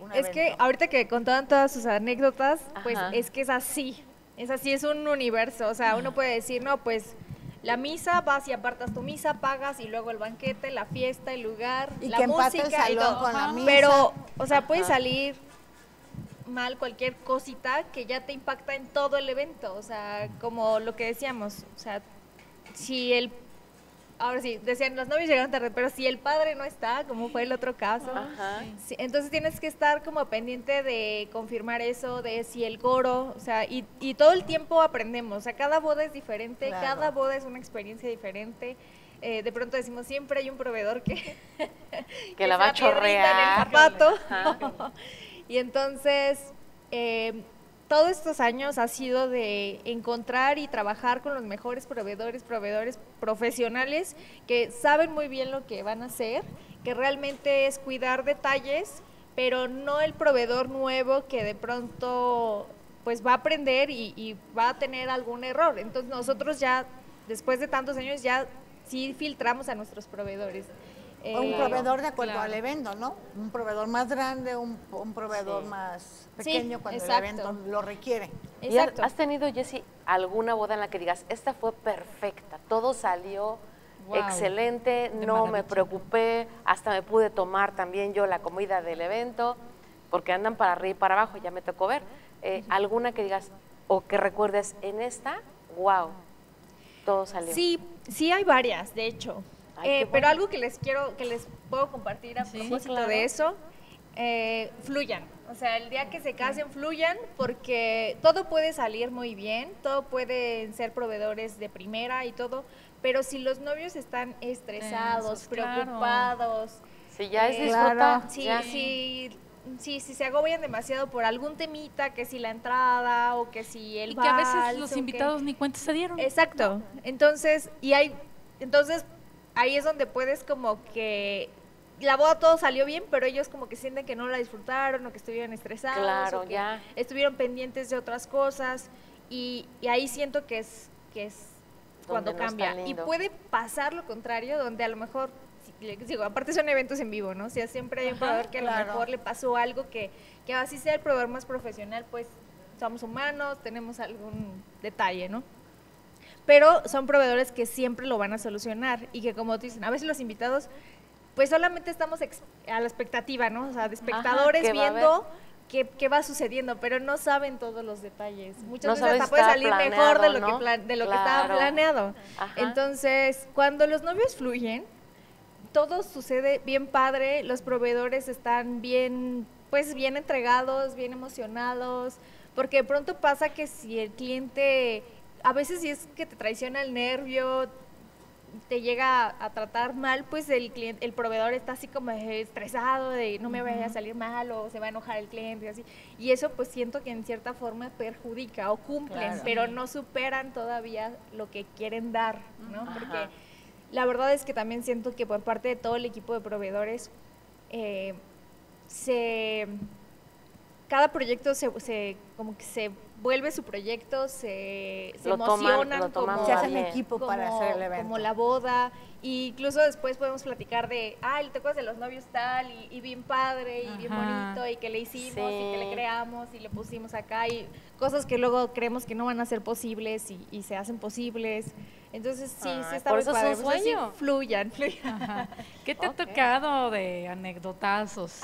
Speaker 1: un
Speaker 4: Es que ahorita que contaban todas sus anécdotas, pues
Speaker 2: Ajá.
Speaker 4: es que es así. Es así, es un universo. O sea, uno puede decir, no, pues la misa, vas y apartas tu misa, pagas y luego el banquete, la fiesta, el lugar,
Speaker 1: Y
Speaker 4: la
Speaker 1: que el
Speaker 4: música y todo.
Speaker 1: con la
Speaker 4: Ajá.
Speaker 1: misa.
Speaker 4: Pero, o sea, puede salir mal cualquier cosita que ya te impacta en todo el evento. O sea, como lo que decíamos, o sea, si el ahora sí, decían los novios llegaron tarde, pero si el padre no está, como fue el otro caso,
Speaker 2: Ajá.
Speaker 4: sí, entonces tienes que estar como pendiente de confirmar eso, de si el coro, o sea, y, y todo el tiempo aprendemos, o sea, cada boda es diferente,
Speaker 1: Claro.
Speaker 4: cada boda es una experiencia diferente, eh, de pronto decimos, siempre hay un proveedor que,
Speaker 2: Que la va a
Speaker 4: apierrita en el
Speaker 2: chorrear.
Speaker 4: zapato. y entonces, eh, todos estos años ha sido de encontrar y trabajar con los mejores proveedores, proveedores profesionales que saben muy bien lo que van a hacer, que realmente es cuidar detalles, pero no el proveedor nuevo que de pronto pues va a aprender y, y va a tener algún error. Entonces nosotros ya, después de tantos años, ya sí filtramos a nuestros proveedores.
Speaker 1: O un
Speaker 4: Eh,
Speaker 1: proveedor de acuerdo
Speaker 3: claro.
Speaker 1: al evento, ¿no? Un proveedor más grande, un, un proveedor
Speaker 2: Sí.
Speaker 1: más
Speaker 4: Sí,
Speaker 1: pequeño cuando
Speaker 4: exacto.
Speaker 1: el evento lo requiere.
Speaker 2: ¿Y has- tenido, Jessy, alguna boda en la que digas, esta fue perfecta, todo salió
Speaker 3: Wow.
Speaker 2: excelente,
Speaker 3: De
Speaker 2: no me preocupé, hasta me pude tomar también yo la comida del evento, porque andan para arriba y para abajo, ya me tocó ver. Eh, ¿Alguna que digas, o que recuerdes en esta, wow, todo salió?
Speaker 4: Sí, sí hay varias, de hecho.
Speaker 2: Ay,
Speaker 4: Eh, Pero algo que les quiero, que les puedo compartir a
Speaker 3: Sí,
Speaker 4: propósito
Speaker 2: claro.
Speaker 4: de eso, eh, fluyan. O sea, el día que se casen, fluyan, porque todo puede salir muy bien, todo pueden ser proveedores de primera y todo, pero si los novios están estresados,
Speaker 3: Tensos, claro.
Speaker 4: preocupados,
Speaker 2: Si ya es
Speaker 4: Eh,
Speaker 2: disfruta,
Speaker 1: claro.
Speaker 4: Sí,
Speaker 2: ya.
Speaker 4: sí, sí, si se agobian demasiado por algún temita, que si la entrada o que si el
Speaker 3: Y que a veces los
Speaker 4: que-
Speaker 3: invitados ni cuenta se dieron.
Speaker 4: Exacto. Entonces, y hay, entonces ahí es donde puedes como que la boda todo salió bien, pero ellos como que sienten que no la disfrutaron o que estuvieron estresados
Speaker 2: Claro,
Speaker 4: o que
Speaker 2: ya.
Speaker 4: estuvieron pendientes de otras cosas. Y, y ahí siento que es que es cuando
Speaker 2: Donde no está
Speaker 4: cambia y puede pasar lo contrario donde a lo mejor digo aparte son eventos en vivo no o sea siempre hay un
Speaker 3: Ajá,
Speaker 4: proveedor que a
Speaker 1: claro.
Speaker 4: lo mejor le pasó algo que que así sea el proveedor más profesional pues somos humanos tenemos algún detalle no pero son proveedores que siempre lo van a solucionar y que como te dicen, a veces los invitados, pues solamente estamos a la expectativa, ¿no? O sea, de espectadores
Speaker 2: ¿qué va a
Speaker 4: viendo qué, qué va sucediendo, pero no saben todos los detalles. Muchas
Speaker 2: No
Speaker 4: veces hasta puede salir mejor de lo, que de lo que estaba planeado.
Speaker 2: Ajá.
Speaker 4: Entonces, cuando los novios fluyen, todo sucede bien padre, los proveedores están bien, pues bien entregados, bien emocionados, porque de pronto pasa que si el cliente, a veces si es que te traiciona el nervio, te llega a, a tratar mal, pues el cliente, el proveedor está así como estresado de no me vaya a salir mal o se va a enojar el cliente y así. Y eso pues siento que en cierta forma perjudica o cumplen,
Speaker 1: Claro.
Speaker 4: pero no superan todavía lo que quieren dar, ¿no?
Speaker 2: Ajá.
Speaker 4: Porque la verdad es que también siento que por parte de todo el equipo de proveedores eh, se cada proyecto se, se- como que se vuelve su proyecto, se, se
Speaker 2: Lo toman-
Speaker 4: emocionan
Speaker 2: toman
Speaker 4: como,
Speaker 1: Se hacen
Speaker 2: bien.
Speaker 1: equipo para hacer el evento.
Speaker 4: como la boda, y incluso después podemos platicar de, ay, ¿te acuerdas de los novios tal? Y, y bien padre, y bien bonito, y que le hicimos, y que le creamos, y le pusimos acá, y cosas que luego creemos que no van a ser posibles, y, y se hacen posibles. Entonces, sí,
Speaker 2: Ay,
Speaker 4: sí está
Speaker 2: por
Speaker 4: muy
Speaker 2: eso es un
Speaker 4: padre. Pues, sí,
Speaker 2: sueño.
Speaker 4: fluyan, fluyan.
Speaker 3: Ajá. ¿Qué te ha tocado de anécdotazos?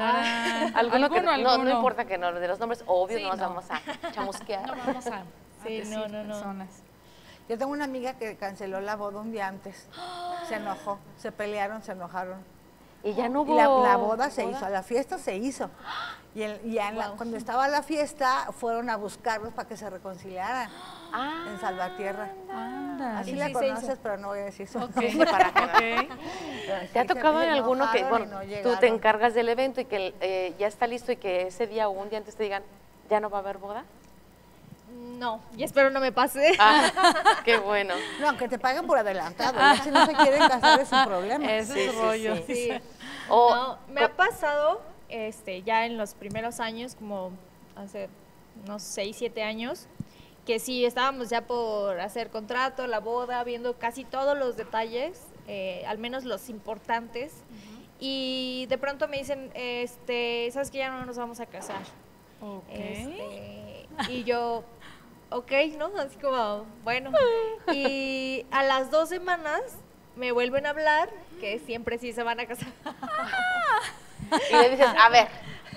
Speaker 3: Sarán.
Speaker 2: Alguno que-
Speaker 3: ¿Alguno,
Speaker 2: no, no importa que no, de los nombres, obvio,
Speaker 3: Sí,
Speaker 2: no nos
Speaker 3: no.
Speaker 2: vamos a chamusquear.
Speaker 3: No vamos a,
Speaker 4: Sí, no, no, no.
Speaker 3: personas.
Speaker 1: Yo tengo una amiga que canceló la boda un día antes. Se enojó, se pelearon, se enojaron.
Speaker 2: Y ya no hubo...
Speaker 1: Y la, la boda se hizo, la fiesta se hizo. Y, el- y en la-
Speaker 4: Wow.
Speaker 1: cuando estaba la fiesta, fueron a buscarlos para que se reconciliaran
Speaker 2: Ah,
Speaker 1: en Salvatierra.
Speaker 3: Ándale.
Speaker 1: Así
Speaker 4: sí,
Speaker 1: la
Speaker 4: sí
Speaker 1: conoces, pero no voy a decir su
Speaker 3: Ok,
Speaker 1: nombre.
Speaker 2: para que no.
Speaker 3: ok.
Speaker 1: Pero
Speaker 2: ¿Te ha tocado en alguno que, bueno,
Speaker 1: no
Speaker 2: tú te encargas del evento y que eh, ya está listo y que ese día o un día antes te digan, ya no va a haber boda?
Speaker 4: No, y espero no me pase.
Speaker 2: Ah, qué bueno.
Speaker 1: No, que te paguen por adelantado. ya si no se quieren casar es un problema.
Speaker 3: Ese
Speaker 2: Sí,
Speaker 3: es
Speaker 2: sí,
Speaker 3: rollo.
Speaker 2: sí.
Speaker 4: Sí.
Speaker 2: O,
Speaker 4: No, me ha pasado este, ya en los primeros años, como hace unos 6, 7 años, que sí estábamos ya por hacer contrato, la boda, viendo casi todos los detalles, eh, al menos los importantes, y de pronto me dicen, este, ¿sabes que ya no nos vamos a casar? Este, y yo, ok, ¿no? Así como, bueno. Y a las dos semanas me vuelven a hablar que siempre sí se van a casar.
Speaker 2: y le dices, a ver,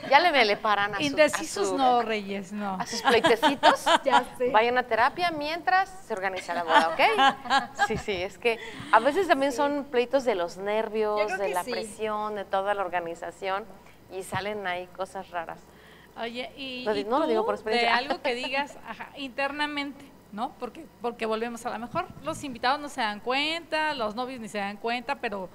Speaker 2: ya le le paran a, su, a,
Speaker 3: Indecisos
Speaker 2: su-
Speaker 3: no, Reyes, no.
Speaker 2: a sus pleitecitos.
Speaker 4: Ya sé.
Speaker 2: Vayan a terapia mientras se organiza la boda, ¿ok? Sí, sí, es que a veces también son pleitos de los nervios, de la
Speaker 4: sí.
Speaker 2: presión, de toda la organización y salen ahí cosas raras.
Speaker 3: Oye, y,
Speaker 2: no lo digo por experiencia.
Speaker 3: de algo que digas ajá, internamente, ¿no? Porque, porque volvemos a lo mejor, los invitados no se dan cuenta, los novios ni se dan cuenta, pero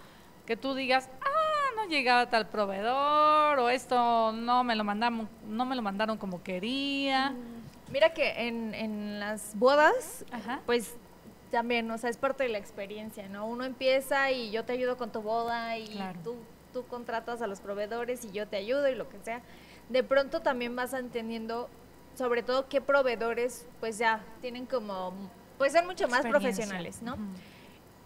Speaker 3: que tú digas, ah, no llegaba tal proveedor, o esto no me lo mandaron, no me lo mandaron como quería.
Speaker 4: Mira que en, en las bodas,
Speaker 3: Ajá.
Speaker 4: pues también, o sea, es parte de la experiencia, ¿no? Uno empieza y yo te ayudo con tu boda y
Speaker 3: Claro.
Speaker 4: tú, tú contratas a los proveedores y yo te ayudo y lo que sea. De pronto también vas entendiendo, sobre todo, qué proveedores, pues ya tienen como, pues son mucho más profesionales, ¿no?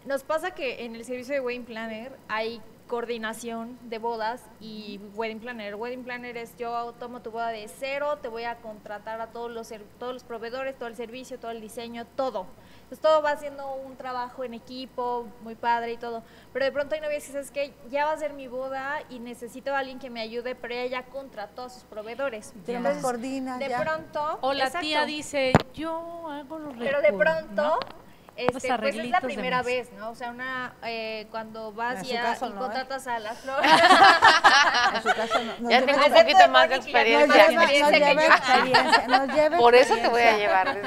Speaker 4: Nos pasa que en el servicio de Wedding Planner hay coordinación de bodas y Wedding Planner. Wedding Planner es yo tomo tu boda de cero, te voy a contratar a todos los, todos los proveedores, todo el servicio, todo el diseño, todo. Entonces todo va haciendo un trabajo en equipo, muy padre y todo. Pero de pronto hay novias que sabes que ya va a ser mi boda y necesito a alguien que me ayude, pero ella ya contrató a sus proveedores.
Speaker 1: Ya.
Speaker 4: Entonces,
Speaker 1: Coordina,
Speaker 4: de
Speaker 1: ya.
Speaker 4: pronto...
Speaker 3: O la
Speaker 4: exacto.
Speaker 3: tía dice, yo hago los
Speaker 4: Pero de
Speaker 3: recursos",
Speaker 4: pronto,
Speaker 3: ¿no?
Speaker 4: Este, pues es la primera vez, ¿no? O sea, una eh, cuando vas
Speaker 1: En
Speaker 4: y,
Speaker 1: no, ¿eh?
Speaker 4: contratas a las flores.
Speaker 1: En su caso, no- nos
Speaker 2: Ya tengo un poquito más de
Speaker 4: ya
Speaker 1: nos
Speaker 2: experiencia.
Speaker 1: lleva, nos
Speaker 4: experiencia que
Speaker 1: lleva
Speaker 4: yo.
Speaker 1: experiencia, nos lleva
Speaker 2: Por eso te voy a llevar.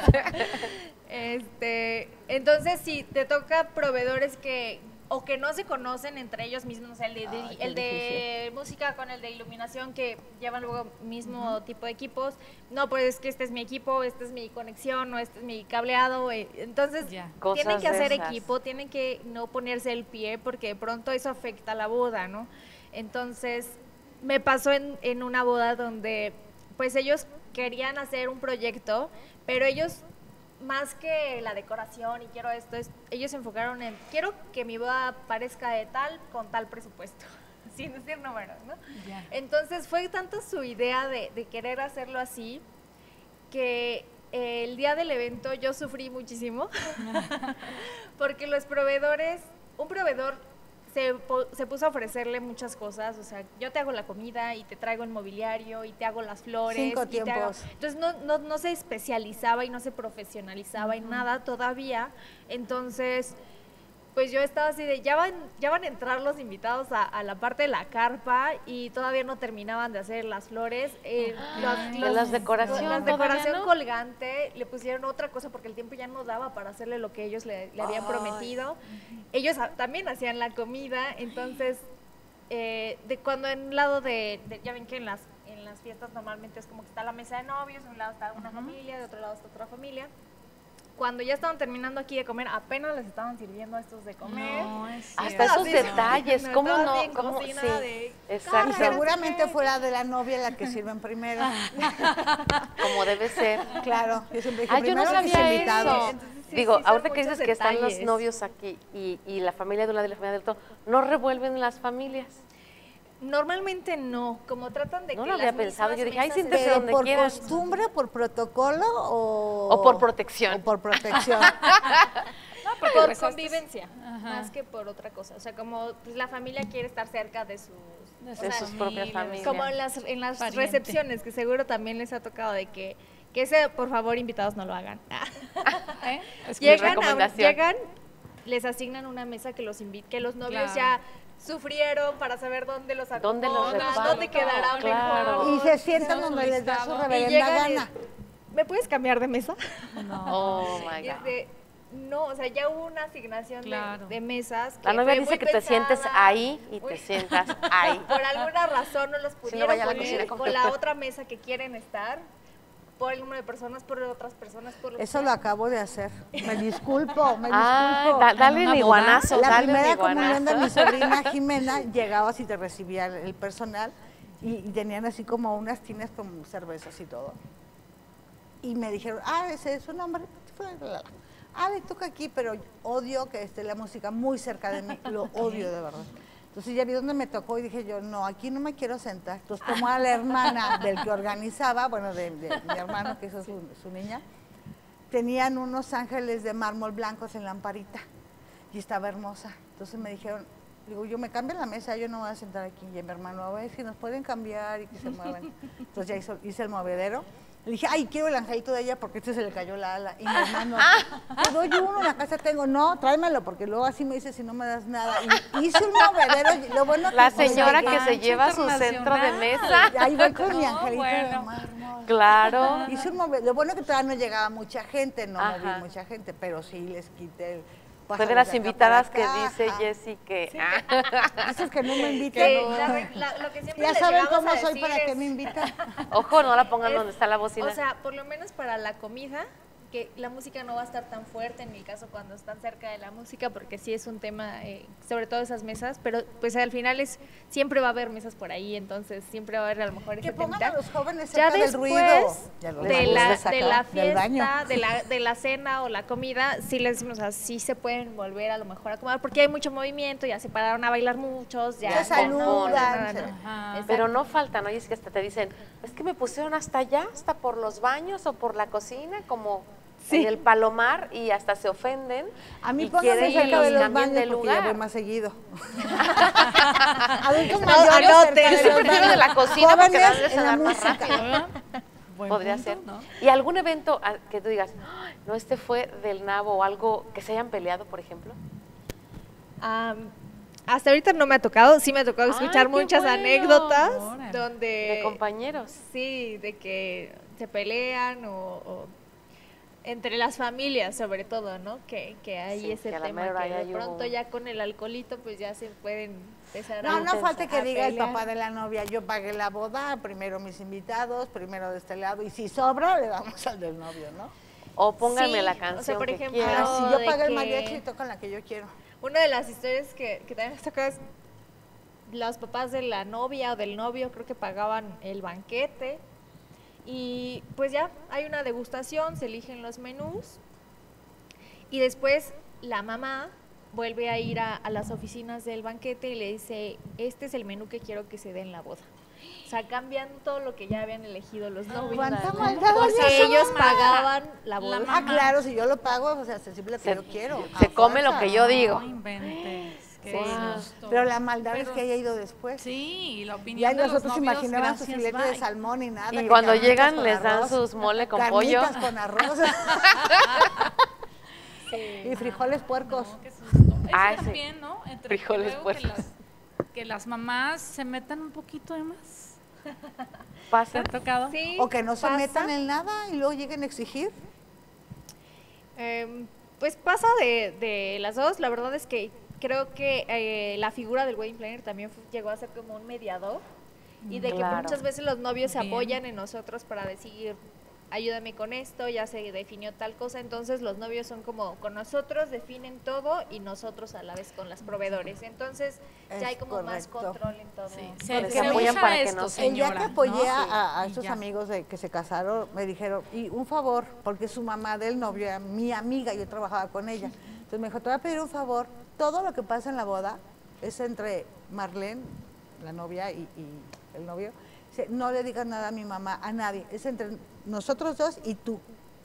Speaker 4: Este, entonces si te toca proveedores que o que no se conocen entre ellos mismos, el de,
Speaker 1: Ay,
Speaker 4: el de música con el de iluminación que llevan luego mismo tipo de equipos. No, pues es que este es mi equipo, esta es mi conexión, o este es mi cableado. eh, Entonces, tienen
Speaker 2: Cosas
Speaker 4: que hacer
Speaker 2: esas.
Speaker 4: equipo, tienen que no ponerse el pie porque de pronto eso afecta a la boda, ¿no? Entonces, me pasó en, en una boda donde pues ellos querían hacer un proyecto, pero ellos más que la decoración y quiero esto, es, ellos se enfocaron en quiero que mi boda parezca de tal con tal presupuesto, sin decir números, ¿no? Entonces fue tanto su idea de, de querer hacerlo así que eh, el día del evento yo sufrí muchísimo porque los proveedores, un proveedor se, se puso a ofrecerle muchas cosas, o sea, yo te hago la comida y te traigo el mobiliario y te hago las flores.
Speaker 1: Cinco
Speaker 4: y te hago-
Speaker 1: tiempos.
Speaker 4: entonces no, no, no se especializaba y no se profesionalizaba en nada todavía, entonces pues yo estaba así de, ya van, ya van a entrar los invitados a, a la parte de la carpa y todavía no terminaban de hacer las flores. eh, los-
Speaker 2: de las decoración
Speaker 4: Las decoración
Speaker 2: ¿no?
Speaker 4: colgante, le pusieron otra cosa porque el tiempo ya no daba para hacerle lo que ellos le, le habían
Speaker 1: Ay.
Speaker 4: prometido. Ellos a- también hacían la comida, entonces, eh, de cuando en un lado de, de- ya ven que en las, en las fiestas normalmente es como que está la mesa de novios, de un lado está una familia, de otro lado está otra familia. Cuando ya estaban terminando aquí de comer, apenas les estaban sirviendo a estos de comer.
Speaker 3: No, es
Speaker 2: Hasta esos detalles,
Speaker 4: no,
Speaker 2: ¿cómo no? ¿Cómo? Sí,
Speaker 4: de,
Speaker 2: exacto.
Speaker 1: Y seguramente fue la de la novia la que sirven primero.
Speaker 2: Como debe ser.
Speaker 1: Claro, yo siempre dije,
Speaker 2: Ah, yo no sabía
Speaker 1: invitados.
Speaker 2: eso.
Speaker 4: Entonces, sí,
Speaker 2: Digo, ahorita que dices que están los novios aquí y, y la familia de un lado y la familia del otro, ¿no revuelven las familias?
Speaker 4: Normalmente no, como tratan de
Speaker 2: No
Speaker 4: que
Speaker 2: lo había
Speaker 4: las
Speaker 2: pensado, yo dije, ay, siéntese donde
Speaker 1: por costumbre, por protocolo o...
Speaker 2: O por protección.
Speaker 1: O por protección.
Speaker 3: porque
Speaker 4: por convivencia,
Speaker 3: Ajá.
Speaker 4: más que por otra cosa. O sea, como pues, la familia quiere estar cerca de sus...
Speaker 3: De
Speaker 4: o
Speaker 2: De
Speaker 4: sea,
Speaker 2: sus propias
Speaker 3: familias.
Speaker 4: como en las, en las
Speaker 3: Pariente.
Speaker 4: recepciones, que seguro también les ha tocado de que, que ese, por favor, invitados no lo hagan.
Speaker 3: ¿eh? Es
Speaker 4: llegan, a- llegan, les asignan una mesa que los que los novios
Speaker 3: Claro.
Speaker 4: ya sufrieron para saber dónde los
Speaker 2: ¿Dónde los reparto?
Speaker 4: dónde quedará
Speaker 2: Claro.
Speaker 4: mejor.
Speaker 1: y se sientan donde les da su reverenda
Speaker 4: llegan y-
Speaker 1: gana.
Speaker 4: ¿Me puedes cambiar de mesa?
Speaker 3: No.
Speaker 2: Oh my God.
Speaker 4: no, o sea, ya hubo una asignación de-
Speaker 3: Claro.
Speaker 4: de, mesas.
Speaker 2: La novia
Speaker 4: fue
Speaker 2: dice
Speaker 4: muy
Speaker 2: que te sientes ahí y
Speaker 4: muy-
Speaker 2: te sientas ahí.
Speaker 4: Por alguna razón no los
Speaker 2: no
Speaker 4: pudieron
Speaker 2: a la
Speaker 4: poner
Speaker 2: con-
Speaker 4: con la otra mesa que quieren estar. Por el número de personas, por otras personas, por
Speaker 1: Eso lo acabo de hacer. Me disculpo, me
Speaker 2: Ah,
Speaker 1: disculpo.
Speaker 2: da- dale
Speaker 3: ¿En
Speaker 2: mi guanazo,
Speaker 1: la
Speaker 2: dale
Speaker 1: primera comunión de mi sobrina Jimena, llegabas y te recibía el, personal y, y tenían así como unas tinas con cervezas y todo. Y me dijeron, ah, ese es su nombre. Ah, le toca aquí, pero odio que esté la música muy cerca de mí, lo odio de verdad. Entonces ya vi dónde me tocó y dije yo, no, aquí no me quiero sentar. Entonces tomó a la hermana del que organizaba, bueno, de, de mi hermano, que hizo su, su niña, tenían unos ángeles de mármol blancos en lamparita y estaba hermosa. Entonces me dijeron, digo, yo me cambio la mesa, yo no voy a sentar aquí. Y mi hermano, a ver si nos pueden cambiar y que se muevan. Entonces ya hizo- hice el movedero Le dije, ay, quiero el angelito de ella porque este se le cayó la ala. Y mi hermano,
Speaker 2: Ah.
Speaker 1: te doy uno, en la casa tengo. No, tráemelo, porque luego así me dice si no me das nada. Y hice un movedero. y Lo bueno
Speaker 2: La
Speaker 1: que
Speaker 2: señora que se lleva su centro de mesa.
Speaker 1: Ahí voy con mi angelito de mármol.
Speaker 2: Claro.
Speaker 1: Hice un movedero. Lo bueno que todavía no llegaba mucha gente, no
Speaker 2: Ajá.
Speaker 1: moví mucha gente, pero sí les quité el...
Speaker 2: Fue de las invitadas que dice. Jessy que... ah,
Speaker 1: Esos que no me
Speaker 4: Sí,
Speaker 1: invitan.
Speaker 4: la- lo que siempre
Speaker 1: Ya saben cómo soy para que
Speaker 4: es-
Speaker 1: me invitan.
Speaker 2: Ojo, no la pongan
Speaker 4: Es-
Speaker 2: donde está la bocina.
Speaker 4: O sea, por lo menos para la comida, que la música no va a estar tan fuerte en mi caso cuando están cerca de la música, porque sí es un tema, eh, sobre todo esas mesas, pero pues al final es siempre va a haber mesas por ahí, entonces siempre va a haber a lo mejor
Speaker 1: Que
Speaker 4: ese
Speaker 1: pongan
Speaker 4: temita.
Speaker 1: a los jóvenes
Speaker 4: Ya
Speaker 1: cerca del
Speaker 4: después
Speaker 1: ruido. Ya
Speaker 4: de la,
Speaker 1: de
Speaker 4: la
Speaker 1: del
Speaker 4: fiesta, de la, de la cena o la comida, sí les decimos, así se pueden volver a lo mejor a acomodar, porque hay mucho movimiento, ya se pararon a bailar muchos, ya
Speaker 1: Se saludan.
Speaker 2: Pero no faltan, oye, es que hasta te dicen, es que me pusieron hasta allá, hasta por los baños o por la cocina, como en el palomar, y hasta se ofenden.
Speaker 1: A mí
Speaker 2: que
Speaker 1: cerca de
Speaker 2: los
Speaker 1: baños
Speaker 2: de
Speaker 1: porque ya voy
Speaker 2: lugar.
Speaker 1: más seguido. Adultos
Speaker 4: No,
Speaker 1: mayores
Speaker 4: anoten.
Speaker 1: cerca de
Speaker 2: Yo siempre de la cocina porque más rápido.
Speaker 3: Buen
Speaker 2: Podría
Speaker 3: punto,
Speaker 2: ser.
Speaker 3: ¿no?
Speaker 2: ¿Y algún evento ah, que tú digas, "Ay, no, este fue del nabo o algo que se hayan peleado, por ejemplo?
Speaker 4: Am, hasta ahorita no me ha tocado, sí me ha tocado escuchar muchas
Speaker 2: bueno.
Speaker 4: anécdotas
Speaker 3: Órale.
Speaker 4: donde
Speaker 2: De compañeros.
Speaker 4: sí, de que se pelean o, o entre las familias sobre todo, ¿no? Que, que hay
Speaker 2: Sí,
Speaker 4: ese
Speaker 2: que
Speaker 4: tema que de
Speaker 2: hubo
Speaker 4: pronto ya con el alcoholito pues ya se pueden empezar a
Speaker 1: No, no falta que diga el papá de la novia, yo pagué la boda, primero mis invitados, primero de este lado, y si sobra, le damos al del novio, ¿no?
Speaker 2: O pónganme
Speaker 4: Sí,
Speaker 2: la
Speaker 4: o sea,
Speaker 2: canción
Speaker 4: por ejemplo.
Speaker 1: Ah, si yo pagué el mariachi, tocan la que yo quiero.
Speaker 4: Una de las historias que, que también me tocó es los papás de la novia o del novio creo que pagaban el banquete y pues ya hay una degustación, se eligen los menús y después la mamá vuelve a ir a, a las oficinas del banquete y le dice, este es el menú que quiero que se dé en la boda. O sea, cambian todo lo que ya habían elegido los novios.
Speaker 1: ¿Cuánta maldad
Speaker 4: Porque ellos
Speaker 1: mamá?
Speaker 4: pagaban la
Speaker 3: La
Speaker 4: boda.
Speaker 1: Ah, claro, si yo lo pago, o sea, sensible lo que
Speaker 2: Se-
Speaker 1: yo quiero.
Speaker 2: se come lo que yo digo.
Speaker 3: No inventes.
Speaker 2: Sí.
Speaker 1: Pero la maldad es que haya ido después.
Speaker 3: Sí, y la
Speaker 1: Ya
Speaker 3: opinión de los
Speaker 1: nosotros
Speaker 3: novios,
Speaker 1: imaginaban su filete de salmón y nada.
Speaker 2: Y
Speaker 1: que
Speaker 2: cuando llegan les dan sus mole con
Speaker 1: carnitas
Speaker 2: pollo.
Speaker 1: con arroz. Y frijoles puercos.
Speaker 3: No, qué susto. Eso
Speaker 2: sí.
Speaker 3: también, ¿no? Entre
Speaker 2: Frijoles
Speaker 3: luego que
Speaker 2: puercos.
Speaker 3: las, que las mamás se metan un poquito de más. ¿Te
Speaker 2: Pasa.
Speaker 3: ha tocado?
Speaker 4: Sí,
Speaker 1: O que no se metan en nada y luego lleguen a exigir.
Speaker 4: Em, pues pasa de, de las dos. La verdad es que creo que eh, la figura del wedding planner también llegó a ser como un mediador y de que muchas veces los novios se apoyan en nosotros para decir ayúdame con esto, ya se definió tal cosa, entonces los novios son como con nosotros, definen todo y nosotros a la vez con las proveedores, entonces ya hay como más control en todo.
Speaker 3: Sí,
Speaker 2: Porque
Speaker 3: se,
Speaker 2: se
Speaker 3: se
Speaker 2: apoyan para que no-
Speaker 3: señora,
Speaker 1: que apoyé
Speaker 3: ¿no?
Speaker 1: a, a estos
Speaker 3: ya.
Speaker 1: amigos de que se casaron, me dijeron, y un favor, porque su mamá del novio era mi amiga, yo trabajaba con ella. Entonces me dijo, te voy a pedir un favor, todo lo que pasa en la boda es entre Marlene, la novia, y, y el novio. Dice, no le digas nada a mi mamá, a nadie, es entre nosotros dos y tú.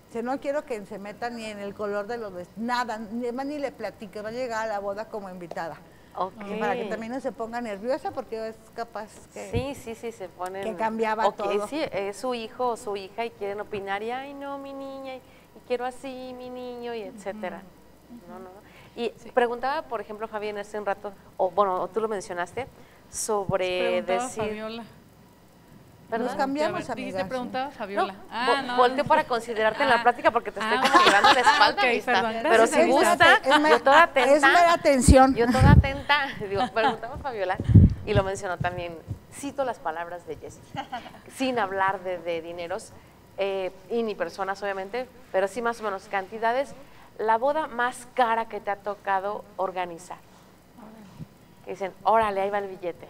Speaker 1: Dice, no quiero que se meta ni en el color de los vestidos, nada, ni, ni le platique, va a llegar a la boda como invitada.
Speaker 2: Ok.
Speaker 1: Que Para que también no se ponga nerviosa porque es capaz que...
Speaker 2: Sí, sí, sí, se ponen...
Speaker 1: que cambiaba todo.
Speaker 2: sí, es su hijo o su hija y quieren opinar y, ay, no, mi niña, y, y quiero así, mi niño, y etcétera. No, no, no. Y preguntaba, por ejemplo, Fabián, hace un rato, o bueno, tú lo mencionaste, sobre decir...
Speaker 3: Fabiola.
Speaker 2: ¿Perdón?
Speaker 1: Nos cambiamos,
Speaker 3: A
Speaker 1: amigas,
Speaker 3: preguntaba
Speaker 2: No,
Speaker 3: Fabiola. Ah, no.
Speaker 2: volteo para considerarte en la
Speaker 3: Ah.
Speaker 2: plática porque te estoy
Speaker 3: Ah,
Speaker 2: llevando la
Speaker 3: Ah,
Speaker 2: espalda,
Speaker 3: perdón.
Speaker 2: Pero si gusta,
Speaker 1: Es mera-
Speaker 2: yo toda atenta.
Speaker 1: Es mera atención.
Speaker 2: Yo toda atenta, digo, preguntaba a Fabiola y lo mencionó también, cito las palabras de Jessie, sin hablar de, de dineros eh, y ni personas obviamente, pero sí más o menos cantidades, la boda más cara que te ha tocado organizar. Que dicen, órale, ahí va el billete.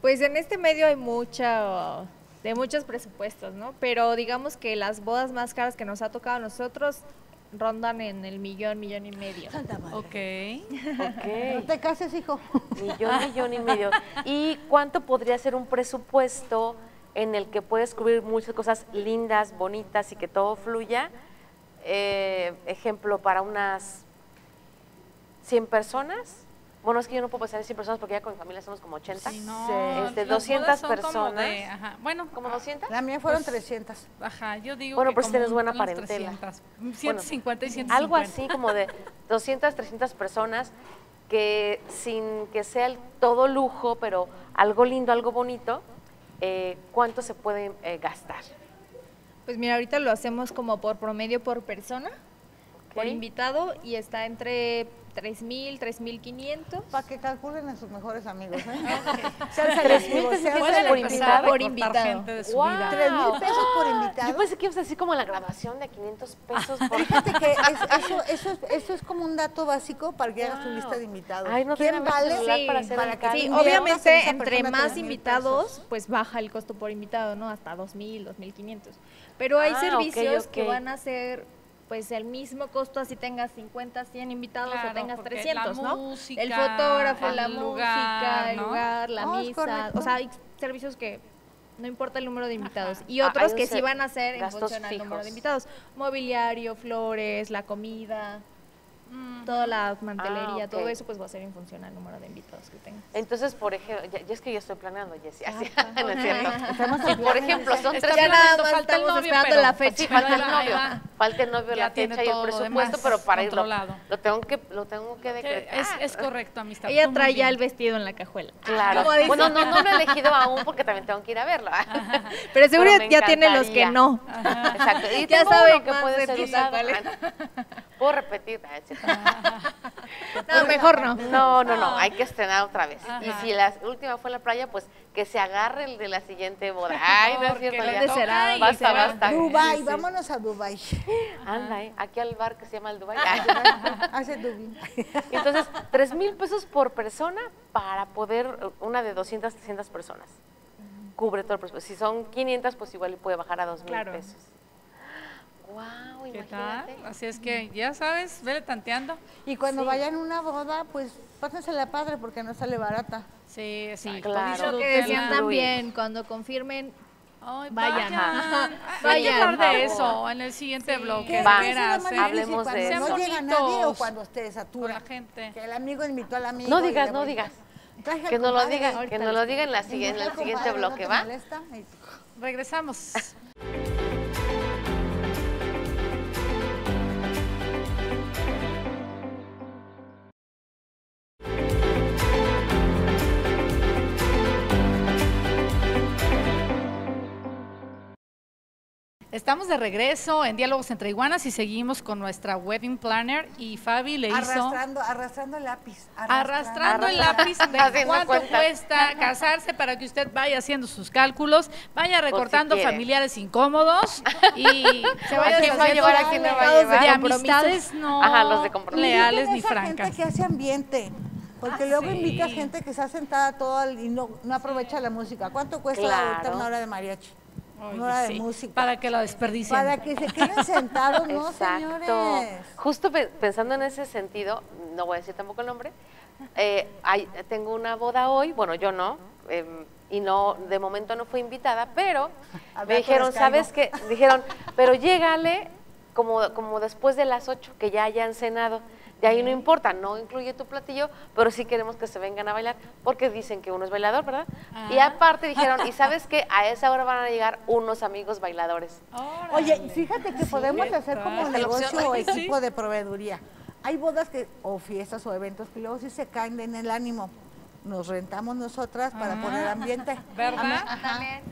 Speaker 4: Pues en este medio hay mucha, de muchos presupuestos, ¿no? Pero digamos que las bodas más caras que nos ha tocado a nosotros rondan en el millón, millón y medio.
Speaker 1: Santa madre.
Speaker 3: Ok.
Speaker 1: No te cases, hijo.
Speaker 2: millón, millón y medio. ¿Y cuánto podría ser un presupuesto en el que puedes cubrir muchas cosas lindas, bonitas y que todo fluya? Eh, ejemplo, para unas 100 personas, bueno, es que yo no puedo pensar en 100 personas porque ya con mi familia somos como 80.
Speaker 3: Sí, no.
Speaker 2: Este,
Speaker 3: las
Speaker 2: 200
Speaker 3: bodas son como
Speaker 2: personas.
Speaker 3: de- ajá, bueno,
Speaker 2: ¿Como 200?
Speaker 1: La mía fueron
Speaker 3: Pues,
Speaker 1: 300.
Speaker 3: ajá, yo digo
Speaker 2: Bueno,
Speaker 3: que
Speaker 2: pues tienes buena parentela.
Speaker 3: 300, 150 y 150.
Speaker 2: Algo así como de 200, 300 personas que sin que sea el todo lujo, pero algo lindo, algo bonito, eh, ¿cuánto se puede eh, gastar?
Speaker 4: Pues mira, ahorita lo hacemos como por promedio por persona, por invitado, y está entre 3.000, 3.500.
Speaker 1: Para que calculen a sus mejores amigos, ¿eh?
Speaker 2: Por
Speaker 3: Pueden
Speaker 2: por
Speaker 3: a
Speaker 4: invitado.
Speaker 1: ¿Tres mil pesos por invitado?
Speaker 2: Yo pensé que ibas así como la grabación de 500 pesos por...
Speaker 1: Fíjate que es- eso, eso, es, eso es como un dato básico para que hagas tu
Speaker 2: Wow.
Speaker 1: lista de invitados.
Speaker 2: Ay, no
Speaker 1: ¿Quién vale
Speaker 4: Sí,
Speaker 2: para hacer
Speaker 1: para que.
Speaker 4: Sí, obviamente entre más
Speaker 1: 3,000
Speaker 4: invitados,
Speaker 1: pesos?
Speaker 4: pues baja el costo por invitado, ¿no? Hasta 2.000, 2.500. Pero hay
Speaker 2: Ah,
Speaker 4: servicios que van a ser pues el mismo costo así tengas 50, 100 invitados
Speaker 3: Claro,
Speaker 4: o tengas
Speaker 3: porque
Speaker 4: 300,
Speaker 3: la
Speaker 4: ¿no?
Speaker 3: música,
Speaker 4: el fotógrafo,
Speaker 3: el
Speaker 4: la
Speaker 3: lugar,
Speaker 4: música, el
Speaker 3: ¿no?
Speaker 4: lugar, la
Speaker 1: Oh,
Speaker 4: misa, o sea, hay servicios que no importa el número de invitados. Y
Speaker 2: Ah,
Speaker 4: otros que sí van a ser en función al número
Speaker 2: fijos.
Speaker 4: de invitados. Mobiliario, flores, la comida,
Speaker 3: Mm,
Speaker 4: toda la mantelería,
Speaker 2: Ah,
Speaker 4: todo eso pues va a ser en función al número de invitados que tengas.
Speaker 2: Entonces, por ejemplo, ya, ya es que yo estoy planeando, Jessie, así, no es cierto. Si, por ejemplo, son tres
Speaker 4: Ya nada más
Speaker 3: falta el
Speaker 4: estamos
Speaker 3: novio,
Speaker 4: esperando
Speaker 3: pero-
Speaker 4: la
Speaker 2: Pues sí,
Speaker 4: fecha.
Speaker 2: falta el novio, falta el novio, la fecha y el presupuesto, pero para irlo, lo tengo que, lo tengo que decretar.
Speaker 3: es, es correcto, amistad.
Speaker 4: Ella trae ya el vestido en la cajuela.
Speaker 2: Claro.
Speaker 4: Como dice.
Speaker 2: Bueno, no, no lo he elegido aún porque también tengo que ir a verlo.
Speaker 4: Pero seguro ya tiene los que no.
Speaker 2: Exacto. Y
Speaker 4: Ya sabe
Speaker 2: que puede
Speaker 4: de
Speaker 2: ser usado.
Speaker 4: ¿cuál es?
Speaker 2: Puedo repetir. Ah.
Speaker 4: No, mejor no.
Speaker 2: No, no, no, hay que estrenar otra vez. Y si la última fue en la playa, pues que se agarre el de la siguiente boda. Ay, no es cierto. ya.
Speaker 4: ¿Dónde será?
Speaker 3: y
Speaker 2: Basta,
Speaker 3: se va.
Speaker 2: basta.
Speaker 1: Dubai,
Speaker 3: Sí, sí.
Speaker 1: vámonos a Dubai.
Speaker 2: Anda, ¿eh? aquí al bar que se llama el Dubai.
Speaker 1: Hace Dubai.
Speaker 2: Entonces, tres mil pesos por persona para poder, una de 200, 300 personas. Cubre todo el presupuesto. Si son 500, pues igual le puede bajar a dos mil
Speaker 4: Claro.
Speaker 2: pesos. Wow,
Speaker 3: ¿Qué tal?
Speaker 2: imagínate.
Speaker 3: Así es que ya sabes, vele tanteando.
Speaker 1: Y cuando
Speaker 2: Sí.
Speaker 1: vayan a una boda, pues pásensela padre porque no sale barata.
Speaker 3: Sí, exacto.
Speaker 2: claro.
Speaker 4: Que
Speaker 2: Fluir.
Speaker 4: también, cuando confirmen,
Speaker 3: Ay,
Speaker 4: Vayan.
Speaker 3: Ajá. Hay que
Speaker 4: Vayan.
Speaker 3: hablar de eso en el siguiente
Speaker 4: Sí.
Speaker 3: bloque.
Speaker 1: ¿Qué-
Speaker 2: Va,
Speaker 1: qué es lo
Speaker 3: veras, ¿eh?
Speaker 2: Hablemos
Speaker 1: cuando
Speaker 2: de
Speaker 1: no
Speaker 3: eso.
Speaker 1: llega nadie o cuando ustedes
Speaker 3: Con
Speaker 1: saturan.
Speaker 3: la gente.
Speaker 1: Que el amigo invitó al amigo.
Speaker 2: No digas, no digas. Que no lo
Speaker 1: compadre,
Speaker 2: diga,
Speaker 1: ahorita
Speaker 2: que no lo
Speaker 1: les-
Speaker 2: diga en, la, en el siguiente
Speaker 1: ¿no
Speaker 2: bloque, ¿va?
Speaker 1: molesta? Y-
Speaker 3: Regresamos. Estamos de regreso en Diálogos entre Iguanas y seguimos con nuestra wedding planner y Fabi le hizo
Speaker 1: Arrastrando, arrastrando el lápiz.
Speaker 3: arrastrando el lápiz de cuánto cuesta casarse para que usted vaya haciendo sus cálculos, vaya recortando
Speaker 2: quiere.
Speaker 3: familiares incómodos y se
Speaker 2: ¿A
Speaker 3: vaya
Speaker 2: quién va a llevar? ¿A quién no va a llevar?
Speaker 3: de amistades no
Speaker 2: Ajá, los de compromiso.
Speaker 3: leales ni
Speaker 1: a esa
Speaker 3: francas.
Speaker 1: gente que hace ambiente. Porque
Speaker 3: Ah,
Speaker 1: luego
Speaker 3: sí.
Speaker 1: invitas gente que está sentada todo y no, no aprovecha la música. ¿Cuánto cuesta
Speaker 2: Claro.
Speaker 1: una hora de mariachi?
Speaker 3: Oye,
Speaker 1: una hora
Speaker 3: sí,
Speaker 1: de música.
Speaker 3: para que lo desperdicien.
Speaker 1: Para que se queden sentados, no,
Speaker 2: Exacto.
Speaker 1: señores.
Speaker 2: Justo pe- pensando en ese sentido, no voy a decir tampoco el nombre, eh, hay- tengo una boda hoy, bueno, yo no, em, y no, de momento no fui invitada, pero me dijeron. ¿sabes qué? Dijeron, pero llégale como, como después de las 8, que ya hayan cenado. De ahí no importa, no incluye tu platillo, pero sí queremos que se vengan a bailar, porque dicen que uno es bailador, ¿verdad? Y
Speaker 3: Ah.
Speaker 2: aparte dijeron, ¿y sabes qué? A esa hora van a llegar unos amigos bailadores.
Speaker 1: Oye, fíjate que podemos
Speaker 3: ¿qué
Speaker 1: hacer como
Speaker 3: tal?
Speaker 1: negocio o
Speaker 3: sí.
Speaker 1: equipo de proveeduría. Hay bodas que, o fiestas o eventos que luego sí se caen en el ánimo. Nos rentamos nosotras para
Speaker 3: Ah,
Speaker 1: poner ambiente.
Speaker 3: ¿verdad?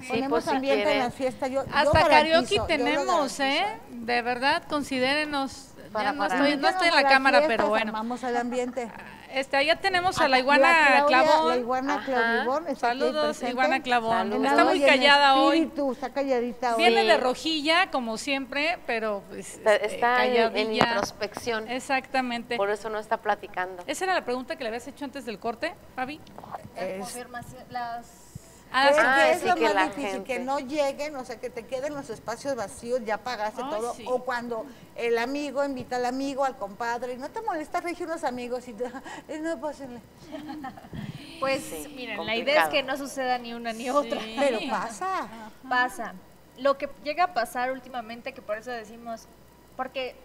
Speaker 4: Sí.
Speaker 1: Ponemos
Speaker 2: pues, si
Speaker 1: ambiente en las fiestas. Yo,
Speaker 3: Hasta karaoke tenemos. ¿eh? De verdad, considérenos.
Speaker 2: Para-
Speaker 3: no
Speaker 2: para-
Speaker 3: estoy, no estoy en
Speaker 1: a
Speaker 3: la cámara,
Speaker 1: fiestas,
Speaker 3: pero bueno.
Speaker 1: Armamos el ambiente.
Speaker 3: Este, allá tenemos a la
Speaker 1: La
Speaker 3: iguana
Speaker 1: Claudia,
Speaker 3: Clavón.
Speaker 1: La iguana aquí
Speaker 3: Saludos, iguana Clavón.
Speaker 2: Saludos.
Speaker 3: Está muy callada hoy.
Speaker 1: espíritu, Está calladita hoy.
Speaker 3: Viene
Speaker 2: Sí.
Speaker 3: de rojilla, como siempre, pero pues,
Speaker 2: Está, está en, introspección,
Speaker 3: Exactamente.
Speaker 2: por eso no está platicando.
Speaker 3: Esa era la pregunta que le habías hecho antes del corte, Fabi.
Speaker 4: La confirmación, las
Speaker 3: Ah,
Speaker 1: ¿Qué,
Speaker 3: sí.
Speaker 2: Ah,
Speaker 1: qué es
Speaker 2: sí,
Speaker 1: lo
Speaker 2: que
Speaker 1: más
Speaker 2: la
Speaker 1: difícil?
Speaker 2: gente.
Speaker 1: Que no lleguen, o sea, que te queden los espacios vacíos, ya pagaste todo.
Speaker 3: sí.
Speaker 1: O cuando el amigo invita al amigo, al compadre, y no te molesta regir unos amigos y te, "Eh, no, pásenle.
Speaker 4: Pues
Speaker 2: Sí,
Speaker 4: miren, la idea es que no suceda ni una ni otra.
Speaker 1: Pero pasa.
Speaker 4: Pasa. Lo que llega a pasar últimamente, que por eso decimos, porque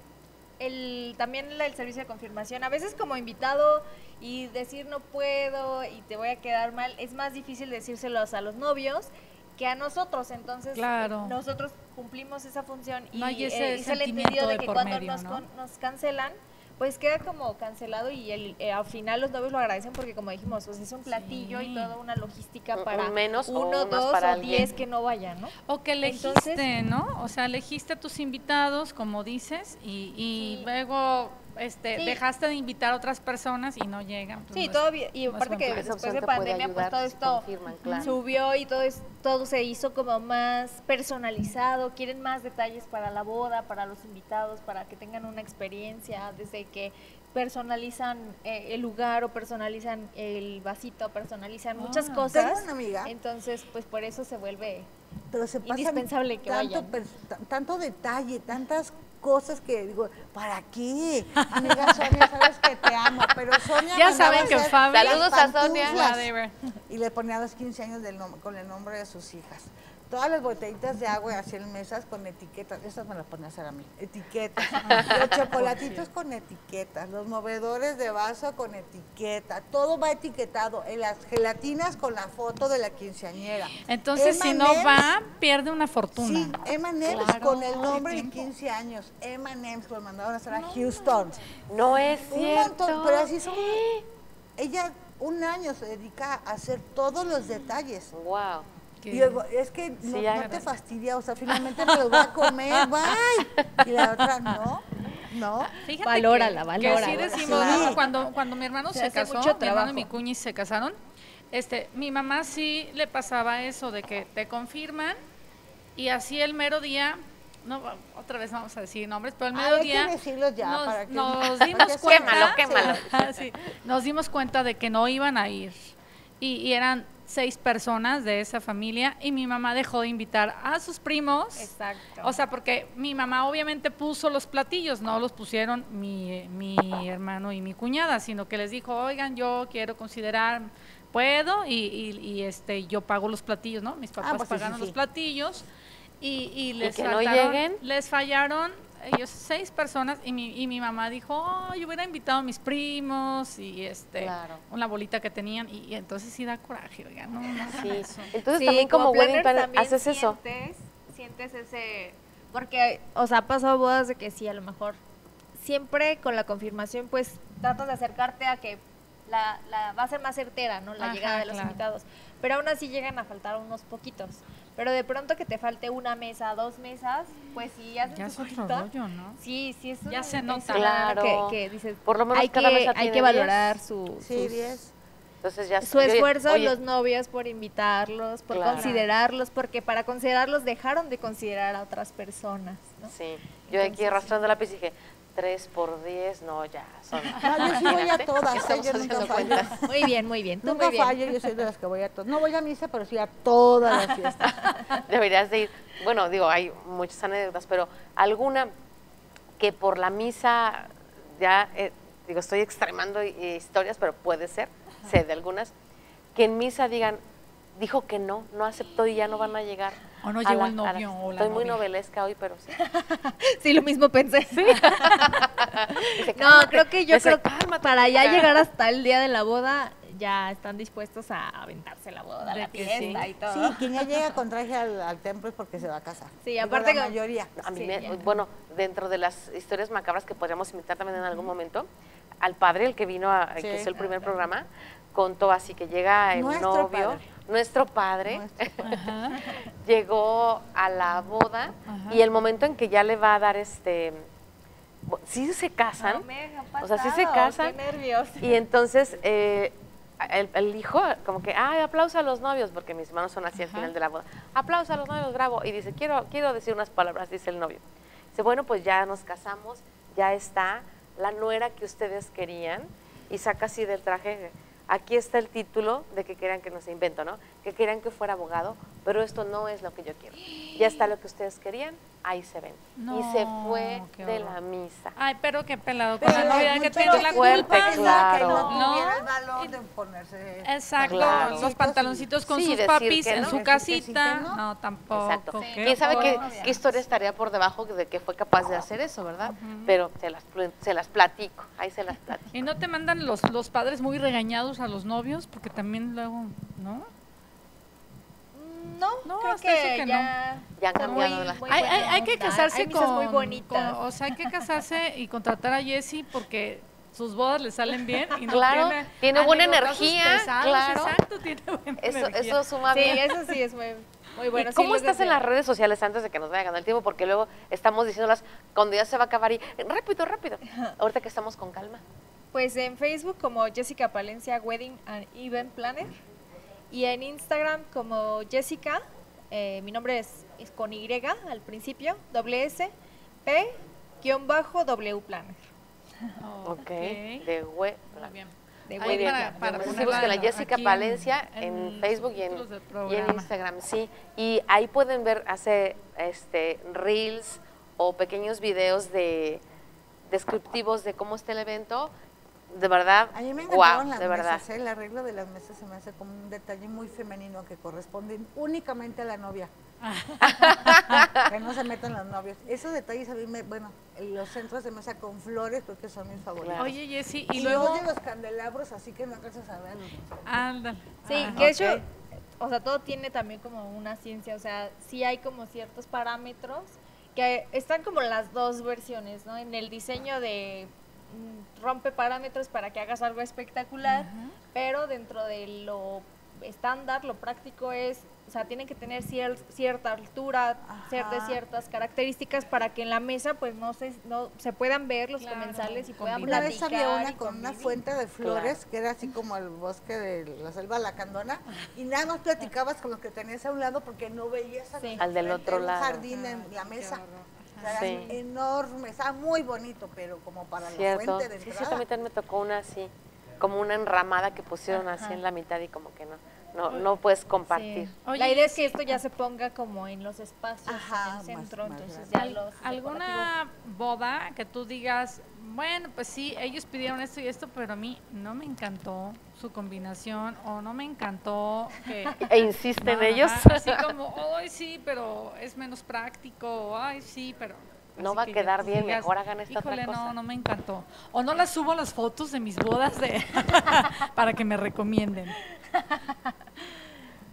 Speaker 4: el, también el servicio de confirmación. A veces como invitado y decir no puedo y te voy a quedar mal, es más difícil decírselos a los novios que a nosotros. Entonces,
Speaker 3: Claro.
Speaker 4: nosotros cumplimos esa función y
Speaker 3: No ese
Speaker 4: eh, es el
Speaker 3: sentimiento
Speaker 4: entendido de
Speaker 3: de
Speaker 4: que cuando
Speaker 3: medio,
Speaker 4: nos,
Speaker 3: ¿no?
Speaker 4: con- nos cancelan, pues queda como cancelado y el, eh, al final los novios lo agradecen porque como dijimos, pues es un platillo y toda una logística para
Speaker 2: menos
Speaker 4: uno, dos
Speaker 2: para
Speaker 4: o
Speaker 2: alguien.
Speaker 4: diez que no vayan, ¿no?
Speaker 3: O que elegiste,
Speaker 4: Entonces-
Speaker 3: ¿no? O sea, elegiste a tus invitados, como dices, y, y
Speaker 4: Sí.
Speaker 3: luego este,
Speaker 4: Sí.
Speaker 3: dejaste de invitar a otras personas y no llegan. pues
Speaker 4: Sí,
Speaker 3: no es-
Speaker 4: todavía, y
Speaker 3: no
Speaker 4: aparte que
Speaker 3: plan.
Speaker 4: Después de pandemia, pues todo esto
Speaker 2: confirman, claro.
Speaker 4: subió y todo, es- todo se hizo como más personalizado, quieren más detalles para la boda, para los invitados, para que tengan una experiencia, desde que personalizan eh, el lugar o personalizan el vasito, personalizan muchas
Speaker 3: Ah.
Speaker 4: cosas.
Speaker 1: Tengo una amiga.
Speaker 4: Entonces, pues por eso se vuelve
Speaker 1: pero se pasa
Speaker 4: indispensable que
Speaker 1: tanto,
Speaker 4: vayan.
Speaker 1: tanto detalle, tantas cosas que digo, ¿para qué? Amiga Sonia, sabes que te amo, pero Sonia
Speaker 3: Ya saben que Fabi-
Speaker 2: Saludos a Sonia.
Speaker 1: Y le ponía a los 15 años del con el nombre de sus hijas. Todas las botellitas de agua así en mesas con etiquetas, estas me las ponía a hacer a mí, etiquetas. Los chocolatitos con etiquetas, los movedores de vaso con etiqueta, todo va etiquetado, en las gelatinas con la foto de la quinceañera.
Speaker 3: Entonces, si no va, pierde una fortuna.
Speaker 1: Sí, M&M's
Speaker 3: Claro,
Speaker 1: con el nombre de
Speaker 3: tiempo.
Speaker 1: 15 años, M&M's lo mandaron a hacer a Houston.
Speaker 2: No es
Speaker 1: Un
Speaker 2: cierto.
Speaker 1: montón, pero así son. Ella un año se dedica a hacer todos los detalles.
Speaker 2: Wow.
Speaker 3: Que-
Speaker 1: Y luego, es que no,
Speaker 2: ya.
Speaker 1: no te fastidia, o sea, finalmente me los voy a comer, bye. Y la otra, no, no.
Speaker 3: Fíjate
Speaker 4: Valórala,
Speaker 3: que,
Speaker 4: valórala.
Speaker 3: Que sí decimos,
Speaker 1: Sí.
Speaker 3: ¿no? cuando, cuando mi hermano
Speaker 4: Se
Speaker 3: se, casó, mi hermano y mi cuñi se casaron, este, mi mamá sí le pasaba eso de que te confirman y así el mero día, no, otra vez vamos a decir nombres, pero el mero día
Speaker 1: decirlos ya,
Speaker 3: nos,
Speaker 1: para que-
Speaker 3: nos
Speaker 1: para
Speaker 3: dimos
Speaker 1: que
Speaker 3: cuenta,
Speaker 2: Quémalo, quémalo.
Speaker 3: Sí, nos dimos cuenta de que no iban a ir y, y eran seis personas de esa familia y mi mamá dejó de invitar a sus primos.
Speaker 4: Exacto.
Speaker 3: O sea, porque mi mamá obviamente puso los platillos, no los pusieron mi, mi hermano y mi cuñada, sino que les dijo, oigan, yo quiero considerar, puedo, y, y- y, este, yo pago los platillos, ¿no? Mis papás
Speaker 1: pues sí, sí,
Speaker 3: pagaron
Speaker 1: sí.
Speaker 3: los platillos y, y les
Speaker 2: que no lleguen?
Speaker 3: les fallaron ellos seis personas y mi, y mi mamá dijo, oh, yo hubiera invitado a mis primos y este,
Speaker 2: Claro.
Speaker 3: una bolita que tenían y, y entonces sí da coraje, oiga, no, no hagan
Speaker 2: Sí.
Speaker 3: eso.
Speaker 2: Entonces
Speaker 4: Sí,
Speaker 2: también como, wedding
Speaker 4: planner
Speaker 2: planner
Speaker 4: también
Speaker 2: haces eso.
Speaker 4: Sientes, sientes ese... Porque, o sea, ha pasado bodas de que sí, a lo mejor siempre con la confirmación, pues tratas de acercarte a que la, la- va a ser más certera, ¿no? La
Speaker 3: Ajá,
Speaker 4: llegada de los
Speaker 3: claro.
Speaker 4: invitados. Pero aún así llegan a faltar unos poquitos. Pero de pronto que te falte una mesa, dos mesas, pues sí,
Speaker 3: Ya
Speaker 4: tu
Speaker 3: es otro rollo, ¿no?
Speaker 4: Sí, sí, es
Speaker 3: Ya
Speaker 4: un-
Speaker 3: se
Speaker 4: es
Speaker 3: nota.
Speaker 2: Claro.
Speaker 4: Que, que dices,
Speaker 2: Por lo menos
Speaker 4: hay
Speaker 2: cada
Speaker 4: que,
Speaker 2: mesa
Speaker 4: hay que valorar
Speaker 2: diez.
Speaker 4: su,
Speaker 1: Sí,
Speaker 4: sus-
Speaker 1: 10.
Speaker 2: Entonces ya
Speaker 4: su esfuerzo,
Speaker 2: oye,
Speaker 4: los novios por invitarlos, por
Speaker 2: Claro.
Speaker 4: considerarlos, porque para considerarlos dejaron de considerar a otras personas. ¿no?
Speaker 2: Sí, yo aquí arrastrando la pizza dije, 3 por 10, no, ya, son...
Speaker 1: No, yo sí voy a todas, ¿eh? yo nunca fallo.
Speaker 2: cuentas.
Speaker 4: Muy bien, muy bien. Tú
Speaker 1: Nunca
Speaker 4: muy bien.
Speaker 1: fallo, yo soy de las que voy a todas. No voy a misa, pero sí a todas las fiestas.
Speaker 2: Deberías de ir. Bueno, digo, hay muchas anécdotas, pero alguna que por la misa, ya, eh, digo, estoy extremando historias, pero puede ser, sé de algunas, que en misa digan, dijo que no, no aceptó y ya no van a llegar.
Speaker 3: O no
Speaker 2: a
Speaker 3: llegó
Speaker 2: la-
Speaker 3: el
Speaker 2: la-
Speaker 3: novio o la
Speaker 2: Estoy muy novelesca hoy, pero sí.
Speaker 4: Sí, lo mismo pensé.
Speaker 2: Dice,
Speaker 4: No, creo que yo
Speaker 2: Dice,
Speaker 4: creo que
Speaker 2: "Cálmate,
Speaker 4: para ya
Speaker 2: amiga".
Speaker 4: llegar hasta el día de la boda ya están dispuestos a aventarse la boda,
Speaker 3: De
Speaker 4: la fiesta
Speaker 3: sí.
Speaker 4: y todo.
Speaker 1: Sí, quien ya llega con traje al, al templo es porque se va a casar.
Speaker 4: Sí, aparte
Speaker 1: la
Speaker 4: que-
Speaker 1: mayoría.
Speaker 2: A mí
Speaker 4: Sí,
Speaker 2: me- bueno, dentro de las historias macabras que podríamos invitar también en algún momento, al padre, el que vino, a,
Speaker 1: Sí.
Speaker 2: que hizo el primer programa, contó así que llega el
Speaker 1: Nuestro
Speaker 2: novio,
Speaker 1: padre.
Speaker 2: Nuestro padre,
Speaker 1: Nuestro
Speaker 2: llegó a la boda
Speaker 3: Ajá.
Speaker 2: y el momento en que ya le va a dar este, sí se casan,
Speaker 4: No me ha
Speaker 2: o sea, sí se casan.
Speaker 4: Qué
Speaker 2: y entonces eh, el, el hijo como que, ay, aplauso a los novios, porque mis hermanos son así al final de la boda. Aplauso a los novios, bravo. Y dice, quiero, quiero decir unas palabras, dice el novio. Dice, bueno, pues ya nos casamos, ya está la nuera que ustedes querían. Y saca así del traje, aquí está el título de que querían que nos invento, ¿no? que querían que fuera abogado, pero esto no es lo que yo quiero. Ya está lo que ustedes querían, ahí se ven. y se fue de la misa.
Speaker 3: Ay, pero qué pelado con
Speaker 1: Pero
Speaker 3: la novia
Speaker 1: muy-
Speaker 3: que tiene la
Speaker 2: fuerte,
Speaker 3: culpa.
Speaker 1: La que no
Speaker 2: Claro.
Speaker 1: tuviera
Speaker 3: ¿No?
Speaker 1: el valor de ponerse.
Speaker 3: Exacto,
Speaker 2: Claro.
Speaker 3: los pantaloncitos con
Speaker 2: Sí,
Speaker 3: sus papis en su casita.
Speaker 1: no.
Speaker 3: no. tampoco.
Speaker 2: Exacto. ¿Quién sabe qué, historia estaría por debajo de que fue capaz de hacer eso, verdad? Pero se las, se las platico, ahí se las platico.
Speaker 3: Y no te mandan los, los padres muy regañados a los novios, porque también luego, ¿no?
Speaker 4: No,
Speaker 3: No,
Speaker 4: creo
Speaker 3: hasta eso
Speaker 4: que,
Speaker 3: que no.
Speaker 4: ya.
Speaker 2: Ya han cambiado
Speaker 4: muy-
Speaker 2: las
Speaker 4: muy
Speaker 3: Hay, hay,
Speaker 4: buena
Speaker 3: hay que casarse
Speaker 4: Hay
Speaker 3: con,
Speaker 4: muy bonitas.
Speaker 3: con- O sea, hay que casarse y contratar a Jessie porque sus bodas le salen bien y no
Speaker 2: Claro,
Speaker 3: tiene,
Speaker 2: tiene buena energía,
Speaker 3: pesados,
Speaker 2: claro.
Speaker 3: Exacto, tiene buena
Speaker 2: Eso,
Speaker 3: energía.
Speaker 2: eso suma
Speaker 4: Sí,
Speaker 2: bien.
Speaker 4: eso sí es muy, muy bueno.
Speaker 2: ¿Y
Speaker 4: sí,
Speaker 2: ¿Cómo estás en las redes sociales antes de que nos vaya ganando el tiempo? Porque luego estamos diciéndolas cuando ya se va a acabar y rápido, rápido. Ahorita que estamos con calma.
Speaker 4: Pues en Facebook como Jessica Palencia Wedding and Event Planner y en Instagram como Jessica, eh, mi nombre es, es con Y al principio, doble S, P, guion bajo, W Planner.
Speaker 3: Oh,
Speaker 2: Ok. De web.
Speaker 3: Muy bien.
Speaker 4: De
Speaker 2: Muy bien.
Speaker 3: para- para
Speaker 2: Entonces,
Speaker 3: ponerla
Speaker 2: busquen a Jessica Palencia en,
Speaker 3: en
Speaker 2: Facebook y en, y en. Instagram, sí. Y ahí pueden ver, hace este, reels o pequeños videos de descriptivos de cómo está el evento. De verdad,
Speaker 1: A mí me
Speaker 2: wow,
Speaker 1: encantaron las
Speaker 2: de verdad.
Speaker 1: mesas, ¿eh? el arreglo de las mesas se me hace como un detalle muy femenino que corresponde únicamente a la novia. que no se metan los novios. Esos detalles a mí me, bueno, los centros de mesa con flores creo que son mis favoritos.
Speaker 3: Oye, Jessie,
Speaker 1: y
Speaker 3: y luego...
Speaker 1: odio los candelabros, así que no alcanzas a verlos.
Speaker 3: Ándale.
Speaker 4: Sí,
Speaker 3: Ah,
Speaker 4: que de hecho,
Speaker 2: ok.
Speaker 4: o sea, todo tiene también como una ciencia, o sea, sí hay como ciertos parámetros que están como las dos versiones, ¿no? En el diseño de rompe parámetros para que hagas algo espectacular, pero dentro de lo estándar, lo práctico es, o sea, tienen que tener cier- cierta altura, ciertas
Speaker 1: Ajá.
Speaker 4: ciertas características para que en la mesa pues no se no se puedan ver los
Speaker 3: Claro,
Speaker 4: comensales y puedan
Speaker 1: Una
Speaker 4: platicar.
Speaker 1: vez había una con una fuente de flores que era así como el bosque de la selva lacandona y nada más platicabas con los que tenías a un lado porque no veías
Speaker 4: Sí.
Speaker 2: Al del otro lado.
Speaker 1: Un jardín en la mesa.
Speaker 2: Sí.
Speaker 1: era enorme, estaba muy bonito, pero como para la
Speaker 2: Cierto.
Speaker 1: fuente de
Speaker 2: Sí, sí,
Speaker 1: entrada.
Speaker 2: a mí también me tocó una así, como una enramada que pusieron así en la mitad y como que no, no, no puedes compartir.
Speaker 4: Sí.
Speaker 3: Oye,
Speaker 4: la idea es que esto ya se ponga como en los espacios,
Speaker 1: Ajá,
Speaker 4: en el centro,
Speaker 1: más
Speaker 4: entonces ya los
Speaker 3: ¿Alguna boda que tú digas, bueno, pues sí, ellos pidieron esto y esto, pero a mí no me encantó su combinación o no me encantó que...
Speaker 2: E insisten ellos.
Speaker 3: Así como, ay, sí, pero es menos práctico, o, ay, sí, pero...
Speaker 2: No
Speaker 3: así
Speaker 2: va a
Speaker 3: que
Speaker 2: quedar bien, mejor hagan esta otra
Speaker 3: Híjole,
Speaker 2: cosa".
Speaker 3: no, no me encantó. O no las subo las fotos de mis bodas de para que me recomienden.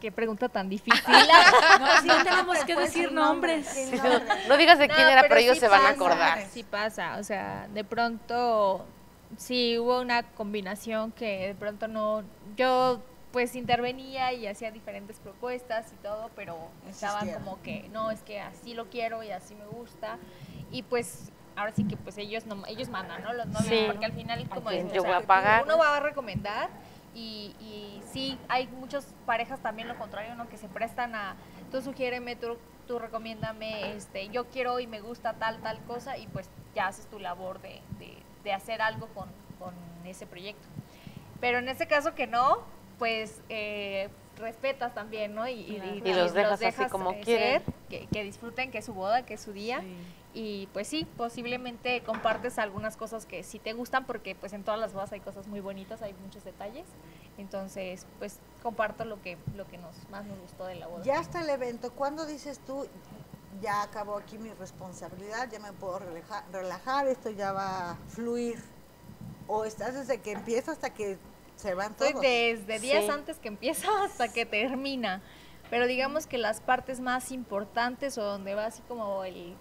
Speaker 4: Qué pregunta tan difícil.
Speaker 3: No, sí, tenemos que
Speaker 1: Pues,
Speaker 3: decir nombres.
Speaker 2: Sí, no, no digas de quién
Speaker 4: No,
Speaker 2: era, pero, ellos
Speaker 4: sí
Speaker 2: se van a
Speaker 4: pasa,
Speaker 2: acordar.
Speaker 4: Sí pasa, o sea, de pronto sí hubo una combinación que de pronto no, yo pues intervenía y hacía diferentes propuestas y todo, pero estaban como que no, es que así lo quiero y así me gusta y pues ahora sí que pues ellos no, ellos mandan, ¿no? Los novios,
Speaker 2: Sí.
Speaker 4: porque al final como dices,
Speaker 2: yo
Speaker 4: o
Speaker 2: voy
Speaker 4: sea,
Speaker 2: a pagar?
Speaker 4: uno va a recomendar y, y sí, hay muchas parejas también lo contrario, ¿no? Que se prestan a, tú sugiéreme, tú, tú recomiéndame, este, yo quiero y me gusta tal, tal cosa y pues ya haces tu labor de, de, de hacer algo con, con ese proyecto. Pero en este caso que no, pues eh, respetas también, ¿no? Y, y-
Speaker 2: Y los dejas así como
Speaker 4: eh,
Speaker 2: quieren.
Speaker 4: ser, que, que disfruten, que es su boda, que es su día.
Speaker 3: Sí.
Speaker 4: Y pues sí, posiblemente compartes algunas cosas que sí te gustan, porque pues en todas las bodas hay cosas muy bonitas, hay muchos detalles. Entonces, pues comparto lo que, lo que nos, más nos gustó de la boda.
Speaker 1: Ya está el evento. ¿Cuándo dices tú, ya acabó aquí mi responsabilidad, ya me puedo relajar, relajar esto ya va a fluir? ¿O estás desde que empieza hasta que se van
Speaker 4: Estoy
Speaker 1: todos?
Speaker 4: desde días
Speaker 2: Sí.
Speaker 4: antes que empieza hasta que termina. Pero digamos que las partes más importantes o donde va así como el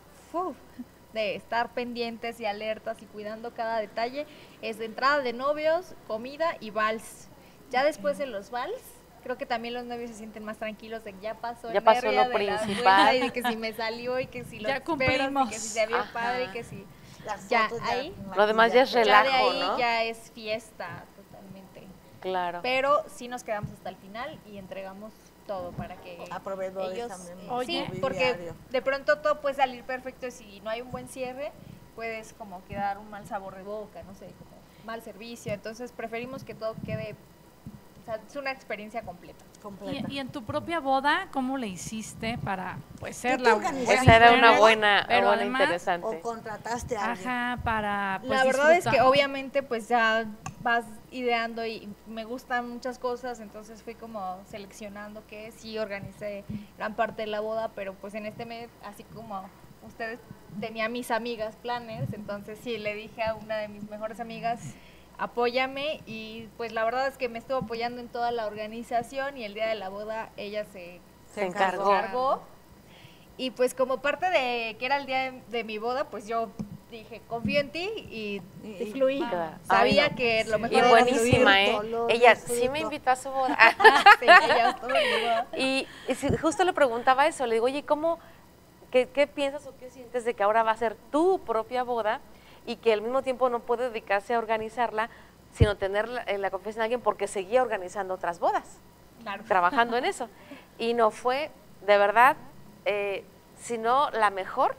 Speaker 4: de estar pendientes y alertas y cuidando cada detalle es de entrada de novios, comida y vals. Ya después de los vals, creo que también los novios se sienten más tranquilos de que ya pasó
Speaker 2: Ya
Speaker 4: el
Speaker 2: pasó lo
Speaker 4: de la
Speaker 2: principal.
Speaker 4: y de que si me salió y que si lo
Speaker 3: Ya
Speaker 4: esperas y
Speaker 3: cumplimos.
Speaker 4: que si se vio
Speaker 2: Ajá.
Speaker 4: padre y que si
Speaker 1: Las
Speaker 4: ya,
Speaker 1: fotos,
Speaker 4: ahí.
Speaker 2: Lo demás ya es
Speaker 1: maquillaje.
Speaker 4: ya de
Speaker 2: relajo,
Speaker 4: ahí
Speaker 2: ¿no?
Speaker 4: ya es fiesta totalmente.
Speaker 2: Claro.
Speaker 4: Pero sí nos quedamos hasta el final y entregamos todo para que
Speaker 1: A proveedores
Speaker 4: ellos,
Speaker 1: también,
Speaker 4: eh, sí, porque de pronto todo puede salir perfecto y si no hay un buen cierre, puedes como quedar un mal sabor de boca, no sé, como mal servicio. Entonces preferimos que todo quede sea, es una experiencia completa.
Speaker 1: completa.
Speaker 3: Y, y en tu propia boda, ¿cómo le hiciste para pues ser la
Speaker 1: organizaste?
Speaker 2: Esa era una buena,
Speaker 3: pero
Speaker 2: buena
Speaker 3: además-
Speaker 2: interesante.
Speaker 1: o contrataste a alguien.
Speaker 3: Ajá, para pues,
Speaker 4: la verdad es que
Speaker 3: disfrutar.
Speaker 4: obviamente pues ya vas ideando y me gustan muchas cosas, entonces fui como seleccionando que sí organicé gran parte de la boda, pero pues en este mes, así como ustedes tenía mis amigas planners, entonces sí le dije a una de mis mejores amigas, apóyame y pues la verdad es que me estuvo apoyando en toda la organización y el día de la boda ella se
Speaker 2: Se encargó.
Speaker 4: encargó. Y pues como parte de que era el día de, de mi boda, pues yo dije, confío en ti y,
Speaker 1: Y-
Speaker 4: fluí. Sabía
Speaker 2: Ay, no.
Speaker 4: que lo
Speaker 1: Sí.
Speaker 4: mejor
Speaker 2: Y
Speaker 4: era
Speaker 2: buenísima,
Speaker 4: fluir.
Speaker 2: ¿eh?
Speaker 1: dolor,
Speaker 2: Ella
Speaker 1: disfruto.
Speaker 2: sí me invitó a su boda.
Speaker 4: Sí, ella.
Speaker 2: Y, y justo le preguntaba eso, le digo, oye, ¿cómo, qué, qué piensas o qué sientes de que ahora va a ser tu propia boda y que al mismo tiempo no puede dedicarse a organizarla, sino tener la, eh, la confianza en alguien porque seguía organizando otras bodas,
Speaker 4: Claro.
Speaker 2: trabajando en eso? Y no fue, de verdad, eh, sino la mejor,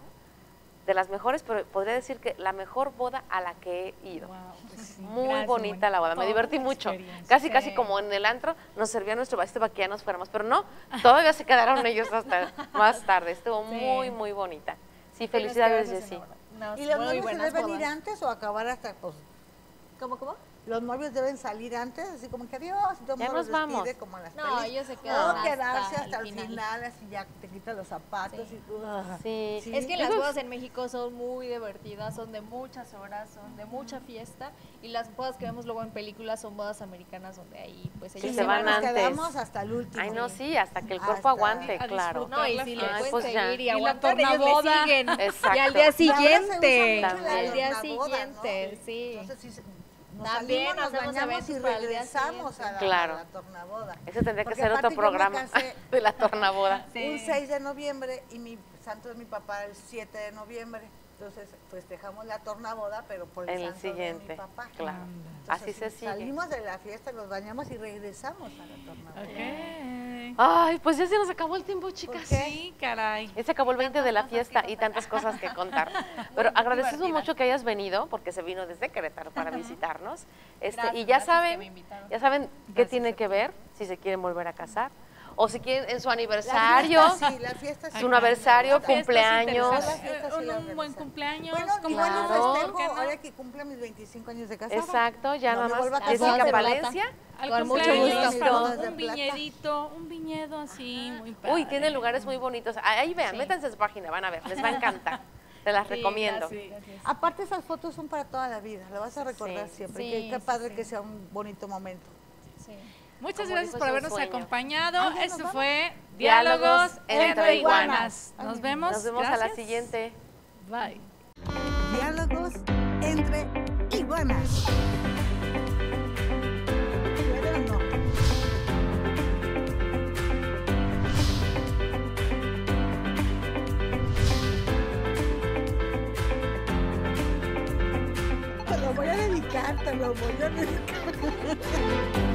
Speaker 2: de las mejores, pero podría decir que la mejor boda a la que he ido.
Speaker 3: Wow, pues sí.
Speaker 2: Muy
Speaker 4: Gracias,
Speaker 2: bonita la boda, me divertí mucho. Casi, casi como en el antro nos servía nuestro vasito para que ya nos fuéramos, pero no, todavía se quedaron ellos hasta más tarde. Estuvo
Speaker 4: Sí.
Speaker 2: muy, muy bonita. Sí, felicidades, Jessy.
Speaker 1: ¿Y los
Speaker 4: muy
Speaker 1: novios se deben ir antes o acabar hasta pues,
Speaker 4: ¿Cómo, cómo?
Speaker 1: Los novios deben salir antes, así como que adiós, y todo
Speaker 2: Ya nos vamos.
Speaker 1: como en las
Speaker 4: No,
Speaker 1: pelis.
Speaker 4: ellos se quedan hasta
Speaker 1: quedarse
Speaker 4: el
Speaker 1: hasta el
Speaker 4: final.
Speaker 1: final, así ya te quitas los zapatos
Speaker 4: Sí.
Speaker 1: y tú, ah.
Speaker 2: Sí.
Speaker 1: Sí.
Speaker 4: Es que las bodas en México son muy divertidas, son de muchas horas, son de mucha fiesta y las bodas que vemos luego en películas son bodas americanas donde ahí pues ellos
Speaker 2: Sí,
Speaker 1: Sí,
Speaker 2: se van
Speaker 1: nos
Speaker 2: antes.
Speaker 1: quedamos hasta el último.
Speaker 2: Ay, no, sí, hasta que el cuerpo
Speaker 1: Hasta-
Speaker 2: aguante,
Speaker 3: A
Speaker 2: claro.
Speaker 4: No, y si le pueden
Speaker 2: pues
Speaker 4: seguir y
Speaker 3: Y la
Speaker 4: aguantar, ellos le
Speaker 3: tornaboda.
Speaker 4: siguen.
Speaker 2: Exacto.
Speaker 4: Y al día siguiente,
Speaker 1: la
Speaker 4: al día
Speaker 1: ¿no?
Speaker 4: siguiente, sí.
Speaker 1: Entonces, sí, nos
Speaker 4: También
Speaker 1: salimos, nos bañamos y regresamos a la,
Speaker 2: Claro.
Speaker 1: a la tornaboda.
Speaker 2: Ese tendría que
Speaker 1: Porque
Speaker 2: ser otro programa de la tornaboda.
Speaker 4: Sí.
Speaker 1: Un 6 de noviembre y mi santo de mi papá el 7 de noviembre. Entonces festejamos la tornaboda, pero por el, santo de
Speaker 2: siguiente,
Speaker 1: mi papá.
Speaker 2: claro.
Speaker 1: Entonces,
Speaker 2: Así se sigue.
Speaker 1: Salimos de la fiesta, nos bañamos y regresamos a la tornaboda.
Speaker 2: Ay, pues ya se nos acabó el tiempo, chicas.
Speaker 3: Sí, caray.
Speaker 2: Ya se acabó el 20 de la fiesta y tantas cosas que contar. Pero agradecemos mucho que hayas venido, porque se vino desde Querétaro para visitarnos. Este,
Speaker 4: Gracias,
Speaker 2: y ya saben, ya saben qué tiene que ver si se quieren volver a casar o si quieren en su
Speaker 1: La
Speaker 2: aniversario,
Speaker 1: fiesta sí, la fiesta sí.
Speaker 2: su aniversario,
Speaker 3: Fiestas
Speaker 2: cumpleaños.
Speaker 3: interesantes.
Speaker 1: Fiesta sí
Speaker 3: Un-
Speaker 1: la
Speaker 3: un, buen cumpleaños.
Speaker 1: Bueno,
Speaker 3: como
Speaker 1: igual
Speaker 2: Claro.
Speaker 1: un
Speaker 3: ¿por
Speaker 1: festejo,
Speaker 3: no?
Speaker 1: ahora que cumpla mis 25 años de casada.
Speaker 2: Exacto, ya
Speaker 1: No
Speaker 2: nada más. Jessica. Palencia.
Speaker 3: Al
Speaker 4: Con mucho
Speaker 1: gusto.
Speaker 3: un viñedito, un viñedo así, muy padre.
Speaker 2: Uy, tiene lugares muy bonitos. Ahí vean,
Speaker 4: Sí.
Speaker 2: métanse a su página, van a ver, les va a encantar. Te las
Speaker 4: Sí,
Speaker 2: recomiendo.
Speaker 4: gracias, gracias.
Speaker 1: Aparte esas fotos son para toda la vida, lo vas a recordar
Speaker 2: Sí.
Speaker 1: siempre.
Speaker 4: Sí,
Speaker 1: qué, qué
Speaker 4: sí,
Speaker 1: padre
Speaker 4: sí.
Speaker 1: que sea un bonito momento.
Speaker 3: Muchas
Speaker 2: Como
Speaker 3: gracias por habernos
Speaker 2: sueño.
Speaker 3: acompañado.
Speaker 1: Ah,
Speaker 3: Esto fue
Speaker 2: Diálogos entre
Speaker 3: entre
Speaker 1: iguanas.
Speaker 3: iguanas. Nos vemos.
Speaker 2: Nos vemos a la siguiente.
Speaker 3: Bye.
Speaker 1: Diálogos entre iguanas. Te lo voy a dedicar, te lo voy a dedicar.